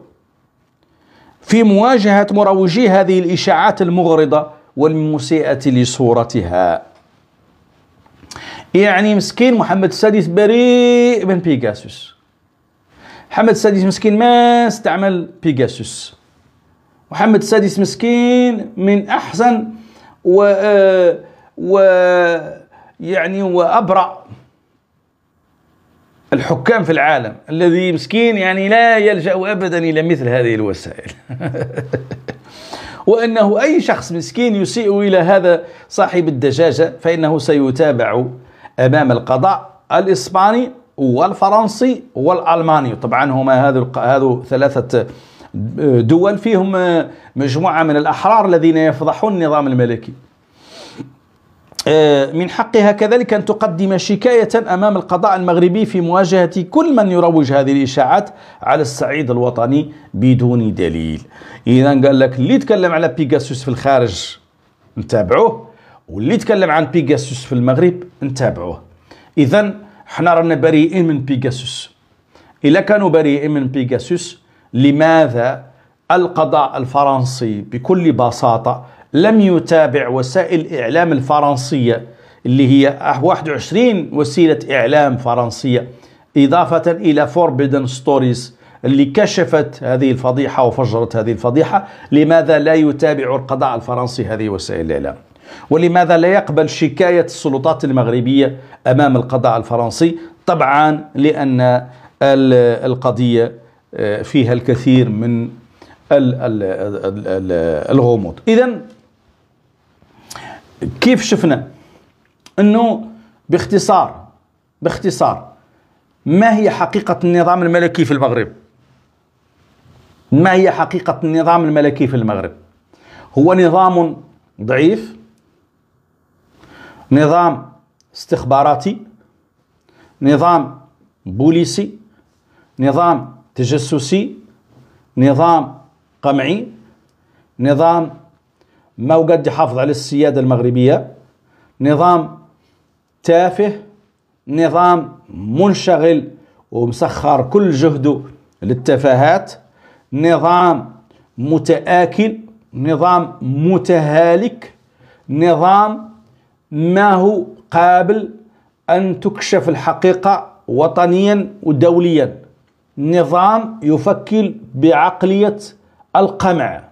Speaker 1: في مواجهة مروجي هذه الإشاعات المغرضة والمسيئة لصورتها. يعني مسكين محمد السادس بريء من بيجاسوس محمد السادس مسكين ما استعمل بيجاسوس محمد السادس مسكين من أحسن و, آه، و يعني وأبرأ الحكام في العالم. الذي مسكين يعني لا يلجأ أبدا إلى مثل هذه الوسائل. وأنه أي شخص مسكين يسيء إلى هذا صاحب الدجاجة فإنه سيتابع أمام القضاء الإسباني والفرنسي والألماني. طبعا هما هذو هذو ثلاثة دول فيهم مجموعة من الأحرار الذين يفضحون النظام الملكي. آه، من حقها كذلك أن تقدم شكاية أمام القضاء المغربي في مواجهة كل من يروج هذه الإشاعات على الصعيد الوطني بدون دليل. إذا قال لك اللي يتكلم على بيجاسوس في الخارج نتابعوه واللي يتكلم عن بيجاسوس في المغرب نتابعوه. إذا إحنا رانا بريئين من بيجاسوس إذا كانوا بريئين من بيجاسوس لماذا القضاء الفرنسي بكل بساطة لم يتابع وسائل الإعلام الفرنسية اللي هي 21 وسيلة إعلام فرنسية إضافة إلى فوربيدن ستوريز اللي كشفت هذه الفضيحة وفجرت هذه الفضيحة لماذا لا يتابع القضاء الفرنسي هذه وسائل الإعلام؟ ولماذا لا يقبل شكاية السلطات المغربية أمام القضاء الفرنسي؟ طبعا لأن القضية فيها الكثير من الغموض. إذا كيف شفنا إنه باختصار باختصار ما هي حقيقة النظام الملكي في المغرب؟ ما هي حقيقة النظام الملكي في المغرب؟ هو نظام ضعيف نظام استخباراتي نظام بوليسي نظام تجسسي نظام قمعي نظام ما قد يحافظ على السيادة المغربية نظام تافه نظام منشغل ومسخر كل جهده للتفاهات نظام متآكل نظام متهالك نظام ما هو قابل أن تكشف الحقيقة وطنيا ودوليا. نظام يفكر بعقلية القمع.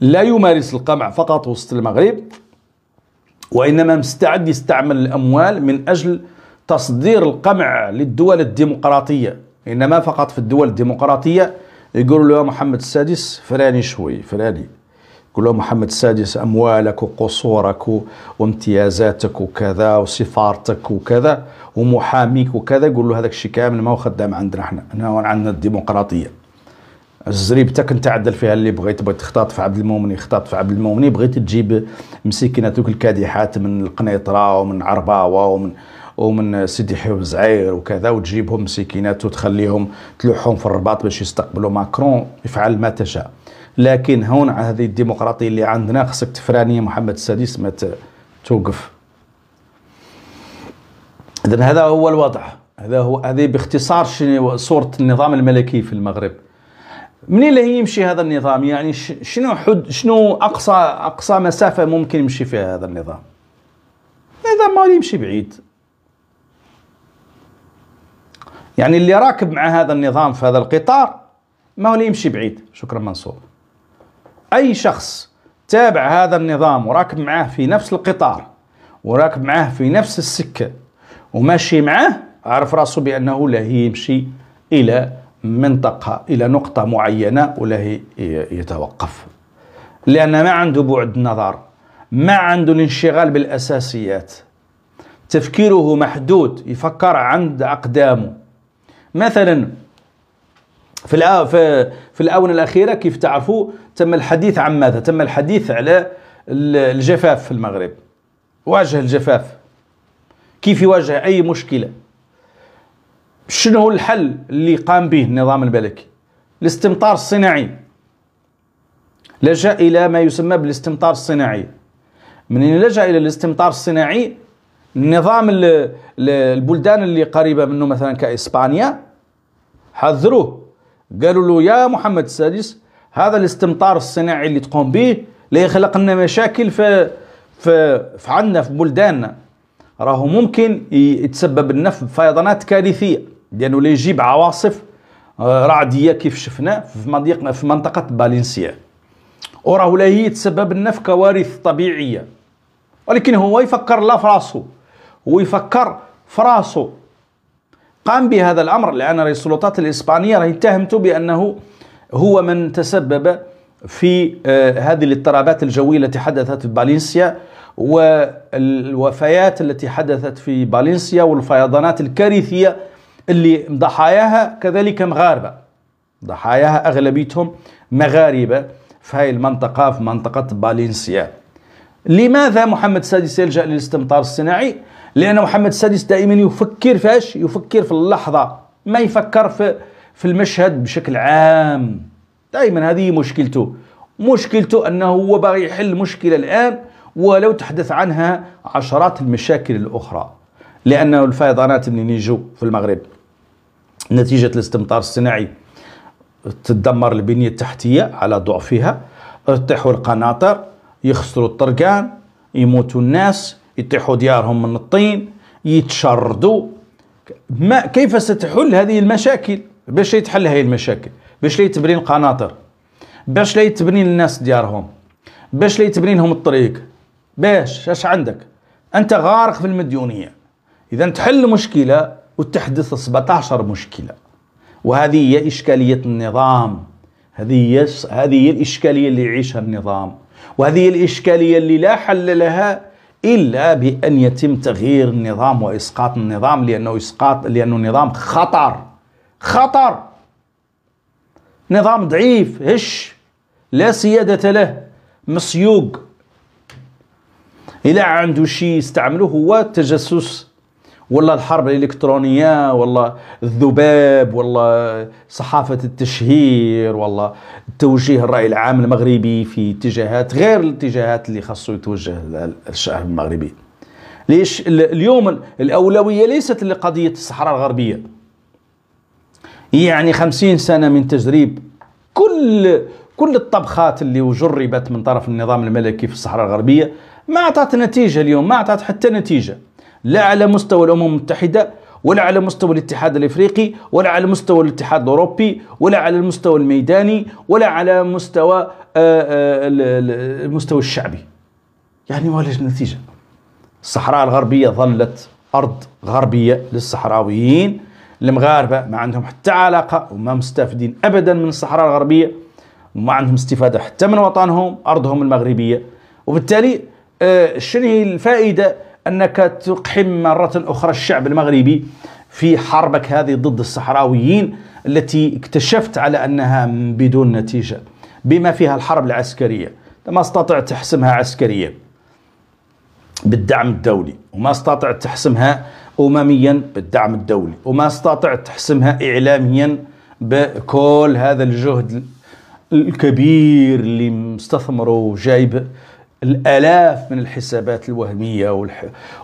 Speaker 1: لا يمارس القمع فقط وسط المغرب وإنما مستعد يستعمل الأموال من أجل تصدير القمع للدول الديمقراطية. إنما فقط في الدول الديمقراطية يقولوا له محمد السادس فراني شوي فراني. يقول له محمد السادس أموالك وقصورك وامتيازاتك وكذا وسفارتك وكذا ومحاميك وكذا. يقول له هذاك الشيء كامل ما هو خدام عندنا إحنا هنا عندنا الديمقراطية. زريبتك انت عدل فيها اللي بغيت بغيت تختاط في عبد المؤمن اختاط في عبد المؤمن بغيت تجيب مسكيناتك الكادحات من القنيطرة ومن عرباوة ومن ومن سيدي حيوب زعير وكذا وتجيبهم مسكينات وتخليهم تلوحهم في الرباط باش يستقبلوا ماكرون يفعل ما تشاء. لكن هون هذه الديمقراطية اللي عندنا خصك تفراني محمد السادس ما توقف. اذا هذا هو الوضع. هذا هو هذه باختصار صورة النظام الملكي في المغرب. منين اللي يمشي هذا النظام؟ يعني شنو حد شنو أقصى أقصى مسافة ممكن يمشي فيها هذا النظام؟ النظام ما يمشي بعيد. يعني اللي راكب مع هذا النظام في هذا القطار ما هو يمشي بعيد. شكرا منصور. أي شخص تابع هذا النظام وراكب معاه في نفس القطار وراكب معاه في نفس السكة وماشي معاه عارف رأسه بأنه لا يمشي إلى منطقة إلى نقطة معينة ولا يتوقف. لأن ما عنده بعد نظر ما عنده الانشغال بالأساسيات. تفكيره محدود يفكر عند أقدامه. مثلا في في الآونة الأخيرة كيف تعرفوا؟ تم الحديث عن ماذا؟ تم الحديث على الجفاف في المغرب. واجه الجفاف. كيف يواجه أي مشكلة؟ شنو هو الحل اللي قام به النظام الملكي؟ الاستمطار الصناعي. لجأ إلى ما يسمى بالاستمطار الصناعي. من لجأ إلى الاستمطار الصناعي. نظام البلدان اللي قريبة منه مثلا كإسبانيا حذروه. قالوا له يا محمد السادس هذا الاستمطار الصناعي اللي تقوم به لا يخلق لنا مشاكل في في, في عندنا في بلداننا. راهو ممكن يتسبب لنا في فيضانات كارثية. لأنه لا يجيب عواصف آه، رعدية كيف شفنا في منطقه في منطقة بالنسيا وراه لا هي تسبب لنا في كوارث طبيعية. ولكن هو يفكر لا في راسه. هو يفكر في راسه. قام بهذا الأمر لأن السلطات الإسبانية راهي اتهمته بأنه هو من تسبب في آه، هذه الاضطرابات الجوية التي حدثت في بالنسيا والوفيات التي حدثت في بالنسيا والفيضانات الكارثية اللي ضحاياها كذلك مغاربة ضحاياها أغلبيتهم مغاربة في هذه المنطقة في منطقة بالنسيا لماذا محمد السادس يلجأ للاستمطار الصناعي؟ لأن محمد السادس دائما يفكر فاش؟ يفكر في اللحظة ما يفكر في في المشهد بشكل عام. دائما هذه مشكلته. مشكلته أنه هو باغي يحل مشكلة الآن ولو تحدث عنها عشرات المشاكل الأخرى. لأنه الفيضانات منين يجوا في المغرب نتيجة الاستمطار الصناعي تدمر البنية التحتية على ضعفها يطيحوا القناطر يخسروا الطرقان يموتوا الناس يطيحوا ديارهم من الطين يتشردوا. ما كيف ستحل هذه المشاكل؟ باش يتحل هذه المشاكل باش لا يتبني القناطر باش لا يتبني الناس ديارهم باش لا يتبني لهم الطريق. باش اش عندك؟ انت غارق في المديونية. إذا تحل مشكلة وتحدث 17 مشكلة. وهذه هي إشكالية النظام. هذه هي هذه هي الإشكالية اللي يعيشها النظام. وهذه هي الإشكالية اللي لا حل لها إلا بأن يتم تغيير النظام وإسقاط النظام لأنه إسقاط لأنه النظام خطر. خطر. نظام ضعيف هش. لا سيادة له مسيوق. إذا عنده شيء يستعمله هو التجسس. ولا الحرب الإلكترونية ولا الذباب ولا صحافة التشهير ولا توجيه الرأي العام المغربي في اتجاهات غير الاتجاهات اللي خاصه يتوجه الشعب المغربي. ليش؟ اليوم الأولوية ليست لقضية الصحراء الغربية. يعني خمسين سنة من تجريب كل كل الطبخات اللي جربت من طرف النظام الملكي في الصحراء الغربية ما أعطت نتيجة اليوم ما أعطت حتى نتيجة. لا على مستوى الأمم المتحدة ولا على مستوى الاتحاد الإفريقي ولا على مستوى الاتحاد الأوروبي ولا على المستوى الميداني ولا على مستوى آه، آه، المستوى الشعبي. يعني ما نتيجة؟ الصحراء الغربية ظلت أرض غربية للصحراويين. المغاربه ما عندهم حتى علاقة وما مستفيدين ابدا من الصحراء الغربية وما عندهم استفادة حتى من وطنهم أرضهم المغربية. وبالتالي آه، شنو هي الفائدة؟ أنك تقحم مرة أخرى الشعب المغربي في حربك هذه ضد الصحراويين التي اكتشفت على أنها بدون نتيجة بما فيها الحرب العسكرية. ما استطعت تحسمها عسكريا بالدعم الدولي وما استطعت تحسمها امميا بالدعم الدولي وما استطعت تحسمها اعلاميا بكل هذا الجهد الكبير اللي مستثمره وجايب الآلاف من الحسابات الوهمية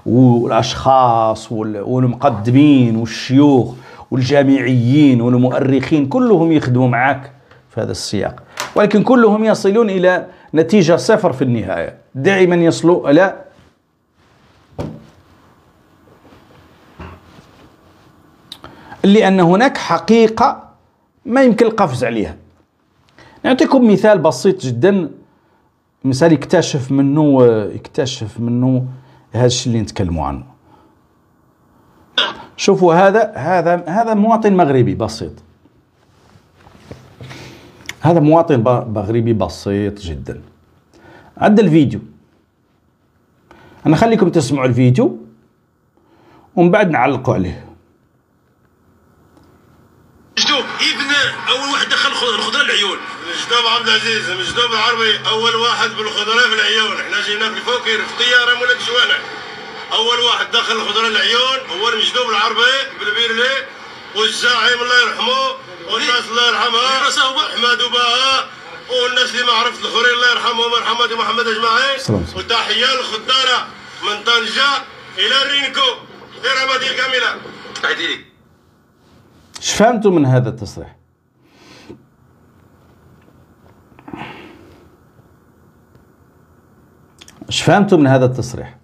Speaker 1: والأشخاص والمقدمين والشيوخ والجامعيين والمؤرخين كلهم يخدموا معك في هذا السياق. ولكن كلهم يصلون إلى نتيجة صفر في النهاية. دائما يصلوا إلى لأن هناك حقيقة ما يمكن القفز عليها. نعطيكم مثال بسيط جدا مثال يكتشف منه يكتشف منه هذا الشيء اللي نتكلموا عنه. شوفوا هذا هذا هذا مواطن مغربي بسيط. هذا مواطن مغربي بسيط جدا. عند الفيديو. أنا خليكم تسمعوا الفيديو ومن بعد نعلقوا عليه.
Speaker 10: مجدوب عبد العزيز مجدوب العربي أول واحد بالخضراء في العيون إحنا جينا في الفوكر في طيارة مولك شوانع أول واحد دخل الخضراء العيون هو المجدوب العربي بالبيرلي والزعيم الله يرحمه والناس الله يرحمها أحمد وباها والناس اللي ما عرفت الاخرين الله يرحمهم ويرحم محمد اجمعين وتحية للخضاره من طنجة إلى الرينكو غير مدينه كاملة. لك
Speaker 1: إيش فهمتوا من هذا التصريح؟ إيش فهمتوا من هذا التصريح.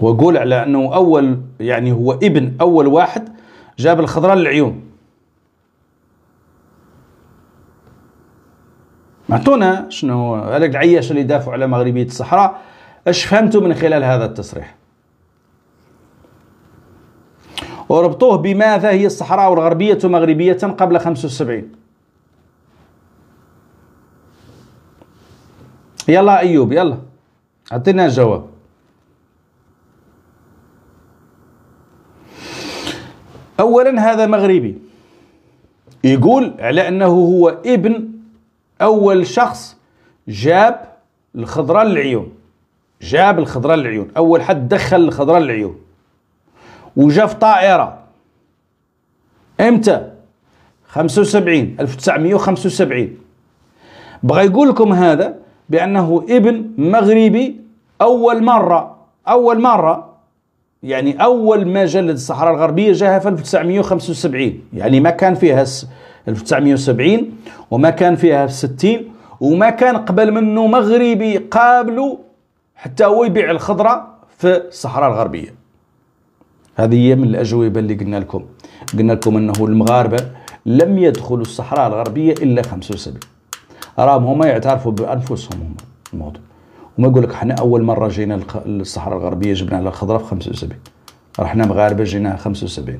Speaker 1: واقول على أنه أول يعني هو ابن أول واحد جاب الخضراء للعيون. اعطونا شنو هذاك العياش اللي يدافعوا على مغربية الصحراء إيش فهمتوا من خلال هذا التصريح؟ وربطوه بماذا هي الصحراء الغربية مغربية قبل 75 يلا أيوب يلا. أعطينا الجواب أولا هذا مغربي. يقول على أنه هو ابن أول شخص جاب الخضراء للعيون. جاب الخضراء للعيون. أول حد دخل الخضراء للعيون. وجا في طائرة. إمتى؟ 75 1975 بغى يقول لكم هذا بأنه ابن مغربي أول مرة أول مرة يعني أول ما جلد الصحراء الغربية جاها في 1975 يعني ما كان فيها 1970 وما كان فيها في 60 وما كان قبل منه مغربي قابله حتى هو يبيع الخضرة في الصحراء الغربية. هذه هي من الأجوبة اللي قلنا لكم. قلنا لكم أنه المغاربة لم يدخلوا الصحراء الغربية إلا 75 راهم هما يعترفوا بأنفسهم هم الموضوع. وما يقول لك إحنا أول مرة جينا الصحراء الغربية جبنا لها الخضراء في 75 رحنا مغاربة جينا 75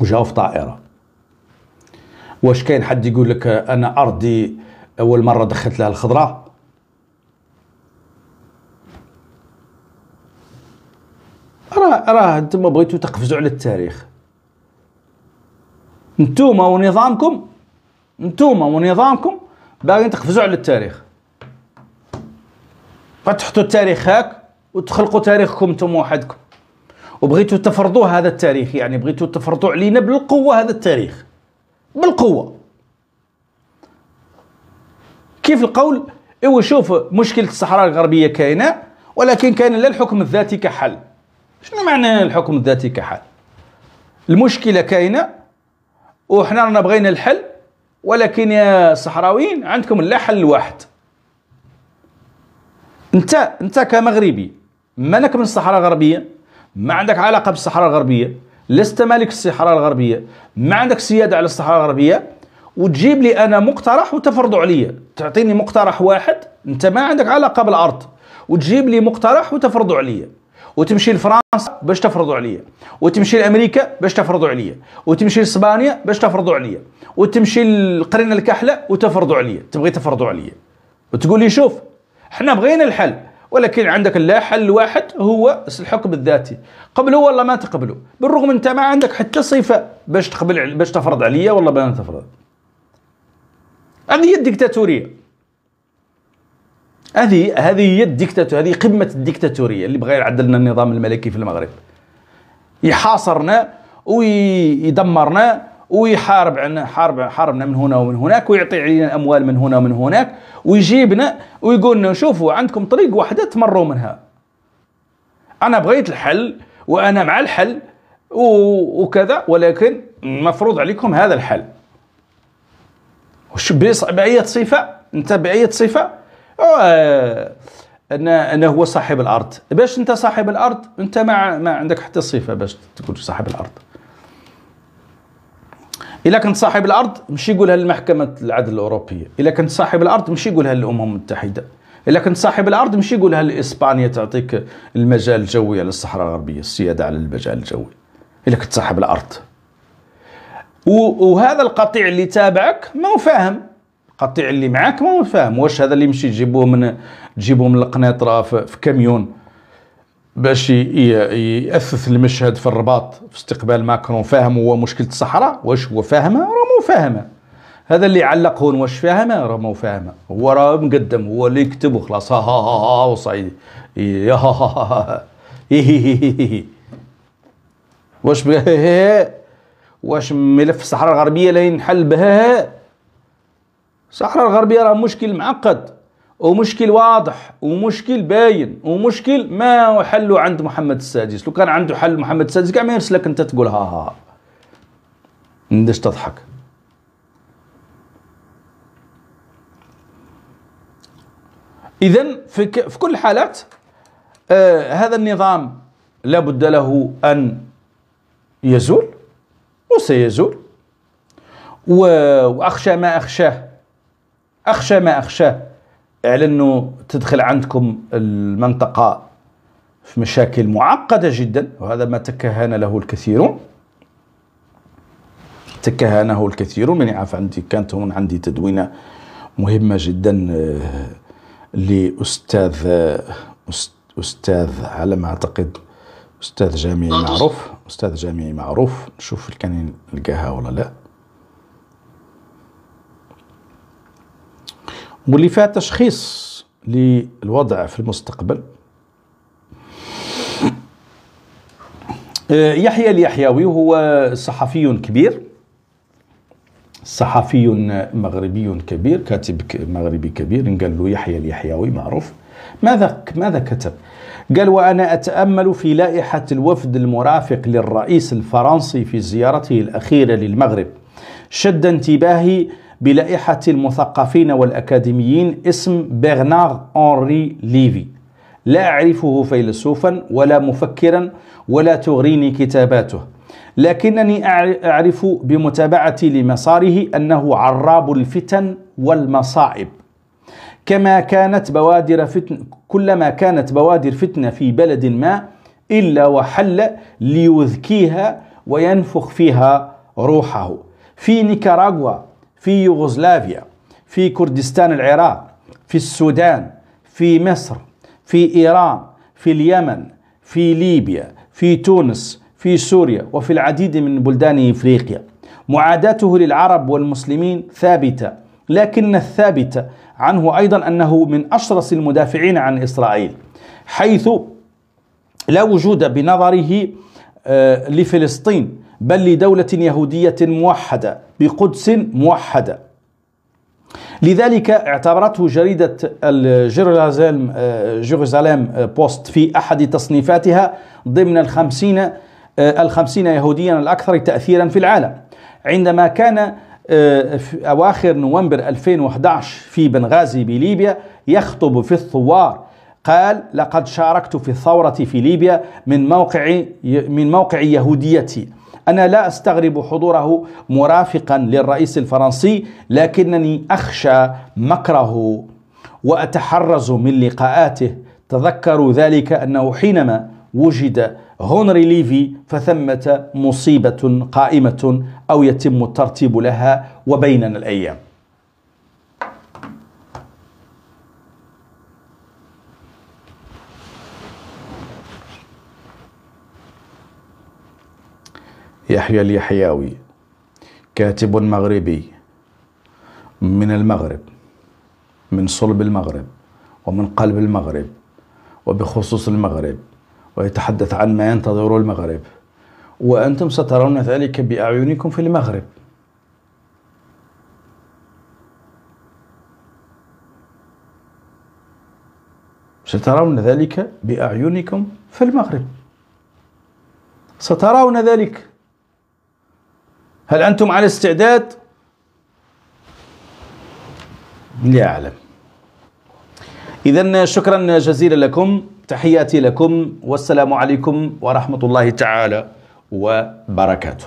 Speaker 1: وجاوا في طائرة. واش كاين حد يقول لك أنا أرضي أول مرة دخلت لها الخضراء راه راه أنتم بغيتوا تقفزوا على التاريخ. انتوما ونظامكم انتوما ونظامكم باغيين تقفزوا على التاريخ. فتحطوا التاريخ هاك وتخلقوا تاريخكم أنتم وحدكم. وبغيتوا تفرضوا هذا التاريخ يعني بغيتوا تفرضوا علينا بالقوة هذا التاريخ. بالقوة. كيف القول؟ إيوا شوف مشكلة الصحراء الغربية كاينة ولكن كاين لا الحكم الذاتي كحل. شنو معنى الحكم الذاتي كحل المشكلة كاينة وحنا رانا بغينا الحل ولكن يا صحراويين عندكم لا حل واحد. انت انت كمغربي مالك من الصحراء الغربية ما عندك علاقة بالصحراء الغربية لست مالك الصحراء الغربية ما عندك سيادة على الصحراء الغربية وتجيب لي أنا مقترح وتفرضه عليا تعطيني مقترح واحد انت ما عندك علاقة بالأرض وتجيب لي مقترح وتفرضه عليا وتمشي لفرنسا باش تفرضوا عليا. وتمشي لأمريكا باش تفرضوا عليا. وتمشي لإسبانيا باش تفرضوا عليا. وتمشي لقرن الكحلة وتفرضوا عليا. تبغي تفرضوا عليا. وتقول لي شوف إحنا بغينا الحل ولكن عندك لا حل واحد هو الحكم الذاتي. قبله ولا ما تقبله. بالرغم أنت ما عندك حتى صفة باش تقبل باش تفرض عليا ولا ما تفرض. هذه هي الديكتاتوريه هذه هذه هي الديكتاتوريه هذه قمة الديكتاتوريه اللي بغى يعدل لنا النظام الملكي في المغرب. يحاصرنا ويدمرنا ويحارب عنا حارب حاربنا من هنا ومن هناك ويعطي علينا اموال من هنا ومن هناك ويجيبنا ويقول لنا شوفوا عندكم طريق واحدة تمروا منها. أنا بغيت الحل وأنا مع الحل وكذا ولكن مفروض عليكم هذا الحل. وش بأية صفة؟ أنت بأية صفة؟ آه، أن أنه هو صاحب الأرض. باش أنت صاحب الأرض أنت ما ما عندك حتى صفة باش تكون صاحب الأرض. إذا كنت صاحب الأرض مش يقولها للمحكمة العدل الأوروبية. إذا كنت صاحب الأرض مش يقولها للأمم المتحدة. إذا كنت صاحب الأرض مش يقولها لإسبانيا تعطيك المجال الجوي على الصحراء الغربية السيادة على المجال الجوي. إذا كنت صاحب الأرض. وهذا القطيع اللي تابعك ما هو فاهم. القطيع اللي معاك ما فاهم. واش هذا اللي يمشي تجيبوه من تجيبوه من القنيطرة في, كاميون باش يأثث المشهد في الرباط في استقبال ماكرون. فاهم هو مشكلة الصحراء؟ واش هو فاهمها راه مو فاهمها هذا اللي علق هون واش فاهمها راه مو فاهمها هو راه مقدم. هو اللي يكتب وخلاص ها ها ها ها وصعيدي يا ها ها ها ها. واش واش ملف الصحراء الغربية لا ينحل بها الصحراء الغربية راه مشكل معقد ومشكل واضح ومشكل باين ومشكل ما حله عند محمد السادس. لو كان عنده حل محمد السادس كاع ما يرسلك أنت تقول ها ها. ندش تضحك. اذا في, في كل الحالات آه هذا النظام لابد له أن يزول وسيزول. وأخشى ما أخشاه. أخشى ما اخشاه على انه تدخل عندكم المنطقة في مشاكل معقدة جدا وهذا ما تكهن له الكثيرون تكهنه الكثيرون من يعرف عندي كانت هون عندي تدوينة مهمة جدا آه، لأستاذ أستاذ على ما أعتقد أستاذ جامعي معروف. أستاذ جامعي معروف. نشوف كان نلقاها ولا لا. واللي فيها تشخيص للوضع في المستقبل آه، يحيى اليحيوي هو صحفي كبير صحفي مغربي كبير كاتب مغربي كبير قال له يحيى اليحيوي معروف ماذا ماذا كتب؟ قال وأنا أتأمل في لائحة الوفد المرافق للرئيس الفرنسي في زيارته الأخيرة للمغرب شد انتباهي بلائحة المثقفين والأكاديميين اسم برنار أنري ليفي. لا أعرفه فيلسوفا ولا مفكرا ولا تغريني كتاباته. لكنني أعرف بمتابعتي لمساره أنه عراب الفتن والمصائب. كما كانت بوادر فتن كلما كانت بوادر فتنة في بلد ما إلا وحل ليذكيها وينفخ فيها روحه. في نيكاراغوا في يوغوسلافيا في كردستان العراق في السودان في مصر في إيران في اليمن في ليبيا في تونس في سوريا وفي العديد من بلدان إفريقيا. معاداته للعرب والمسلمين ثابتة لكن الثابت عنه أيضا أنه من أشرس المدافعين عن إسرائيل حيث لا وجود بنظره آه، لفلسطين بل لدولة يهودية موحدة بقدس موحدة. لذلك اعتبرته جريدة الجيروزالم جيروزالم بوست في أحد تصنيفاتها ضمن الخمسين الخمسين يهوديا الأكثر تأثيرا في العالم. عندما كان في أواخر نوفمبر 2011 في بنغازي بليبيا يخطب في الثوار قال لقد شاركت في الثورة في ليبيا من موقع من موقع يهوديتي. أنا لا أستغرب حضوره مرافقا للرئيس الفرنسي لكنني أخشى مكره وأتحرز من لقاءاته. تذكروا ذلك أنه حينما وجد هنري ليفي فثمة مصيبة قائمة أو يتم الترتيب لها وبيننا الأيام. يحيى اليحيوي كاتب مغربي من المغرب من صلب المغرب ومن قلب المغرب وبخصوص المغرب ويتحدث عن ما ينتظر المغرب. وأنتم سترون ذلك بأعينكم في المغرب. سترون ذلك بأعينكم في المغرب. سترون ذلك هل أنتم على استعداد؟ لا أعلم إذا شكرا جزيلا لكم تحياتي لكم والسلام عليكم ورحمة الله تعالى وبركاته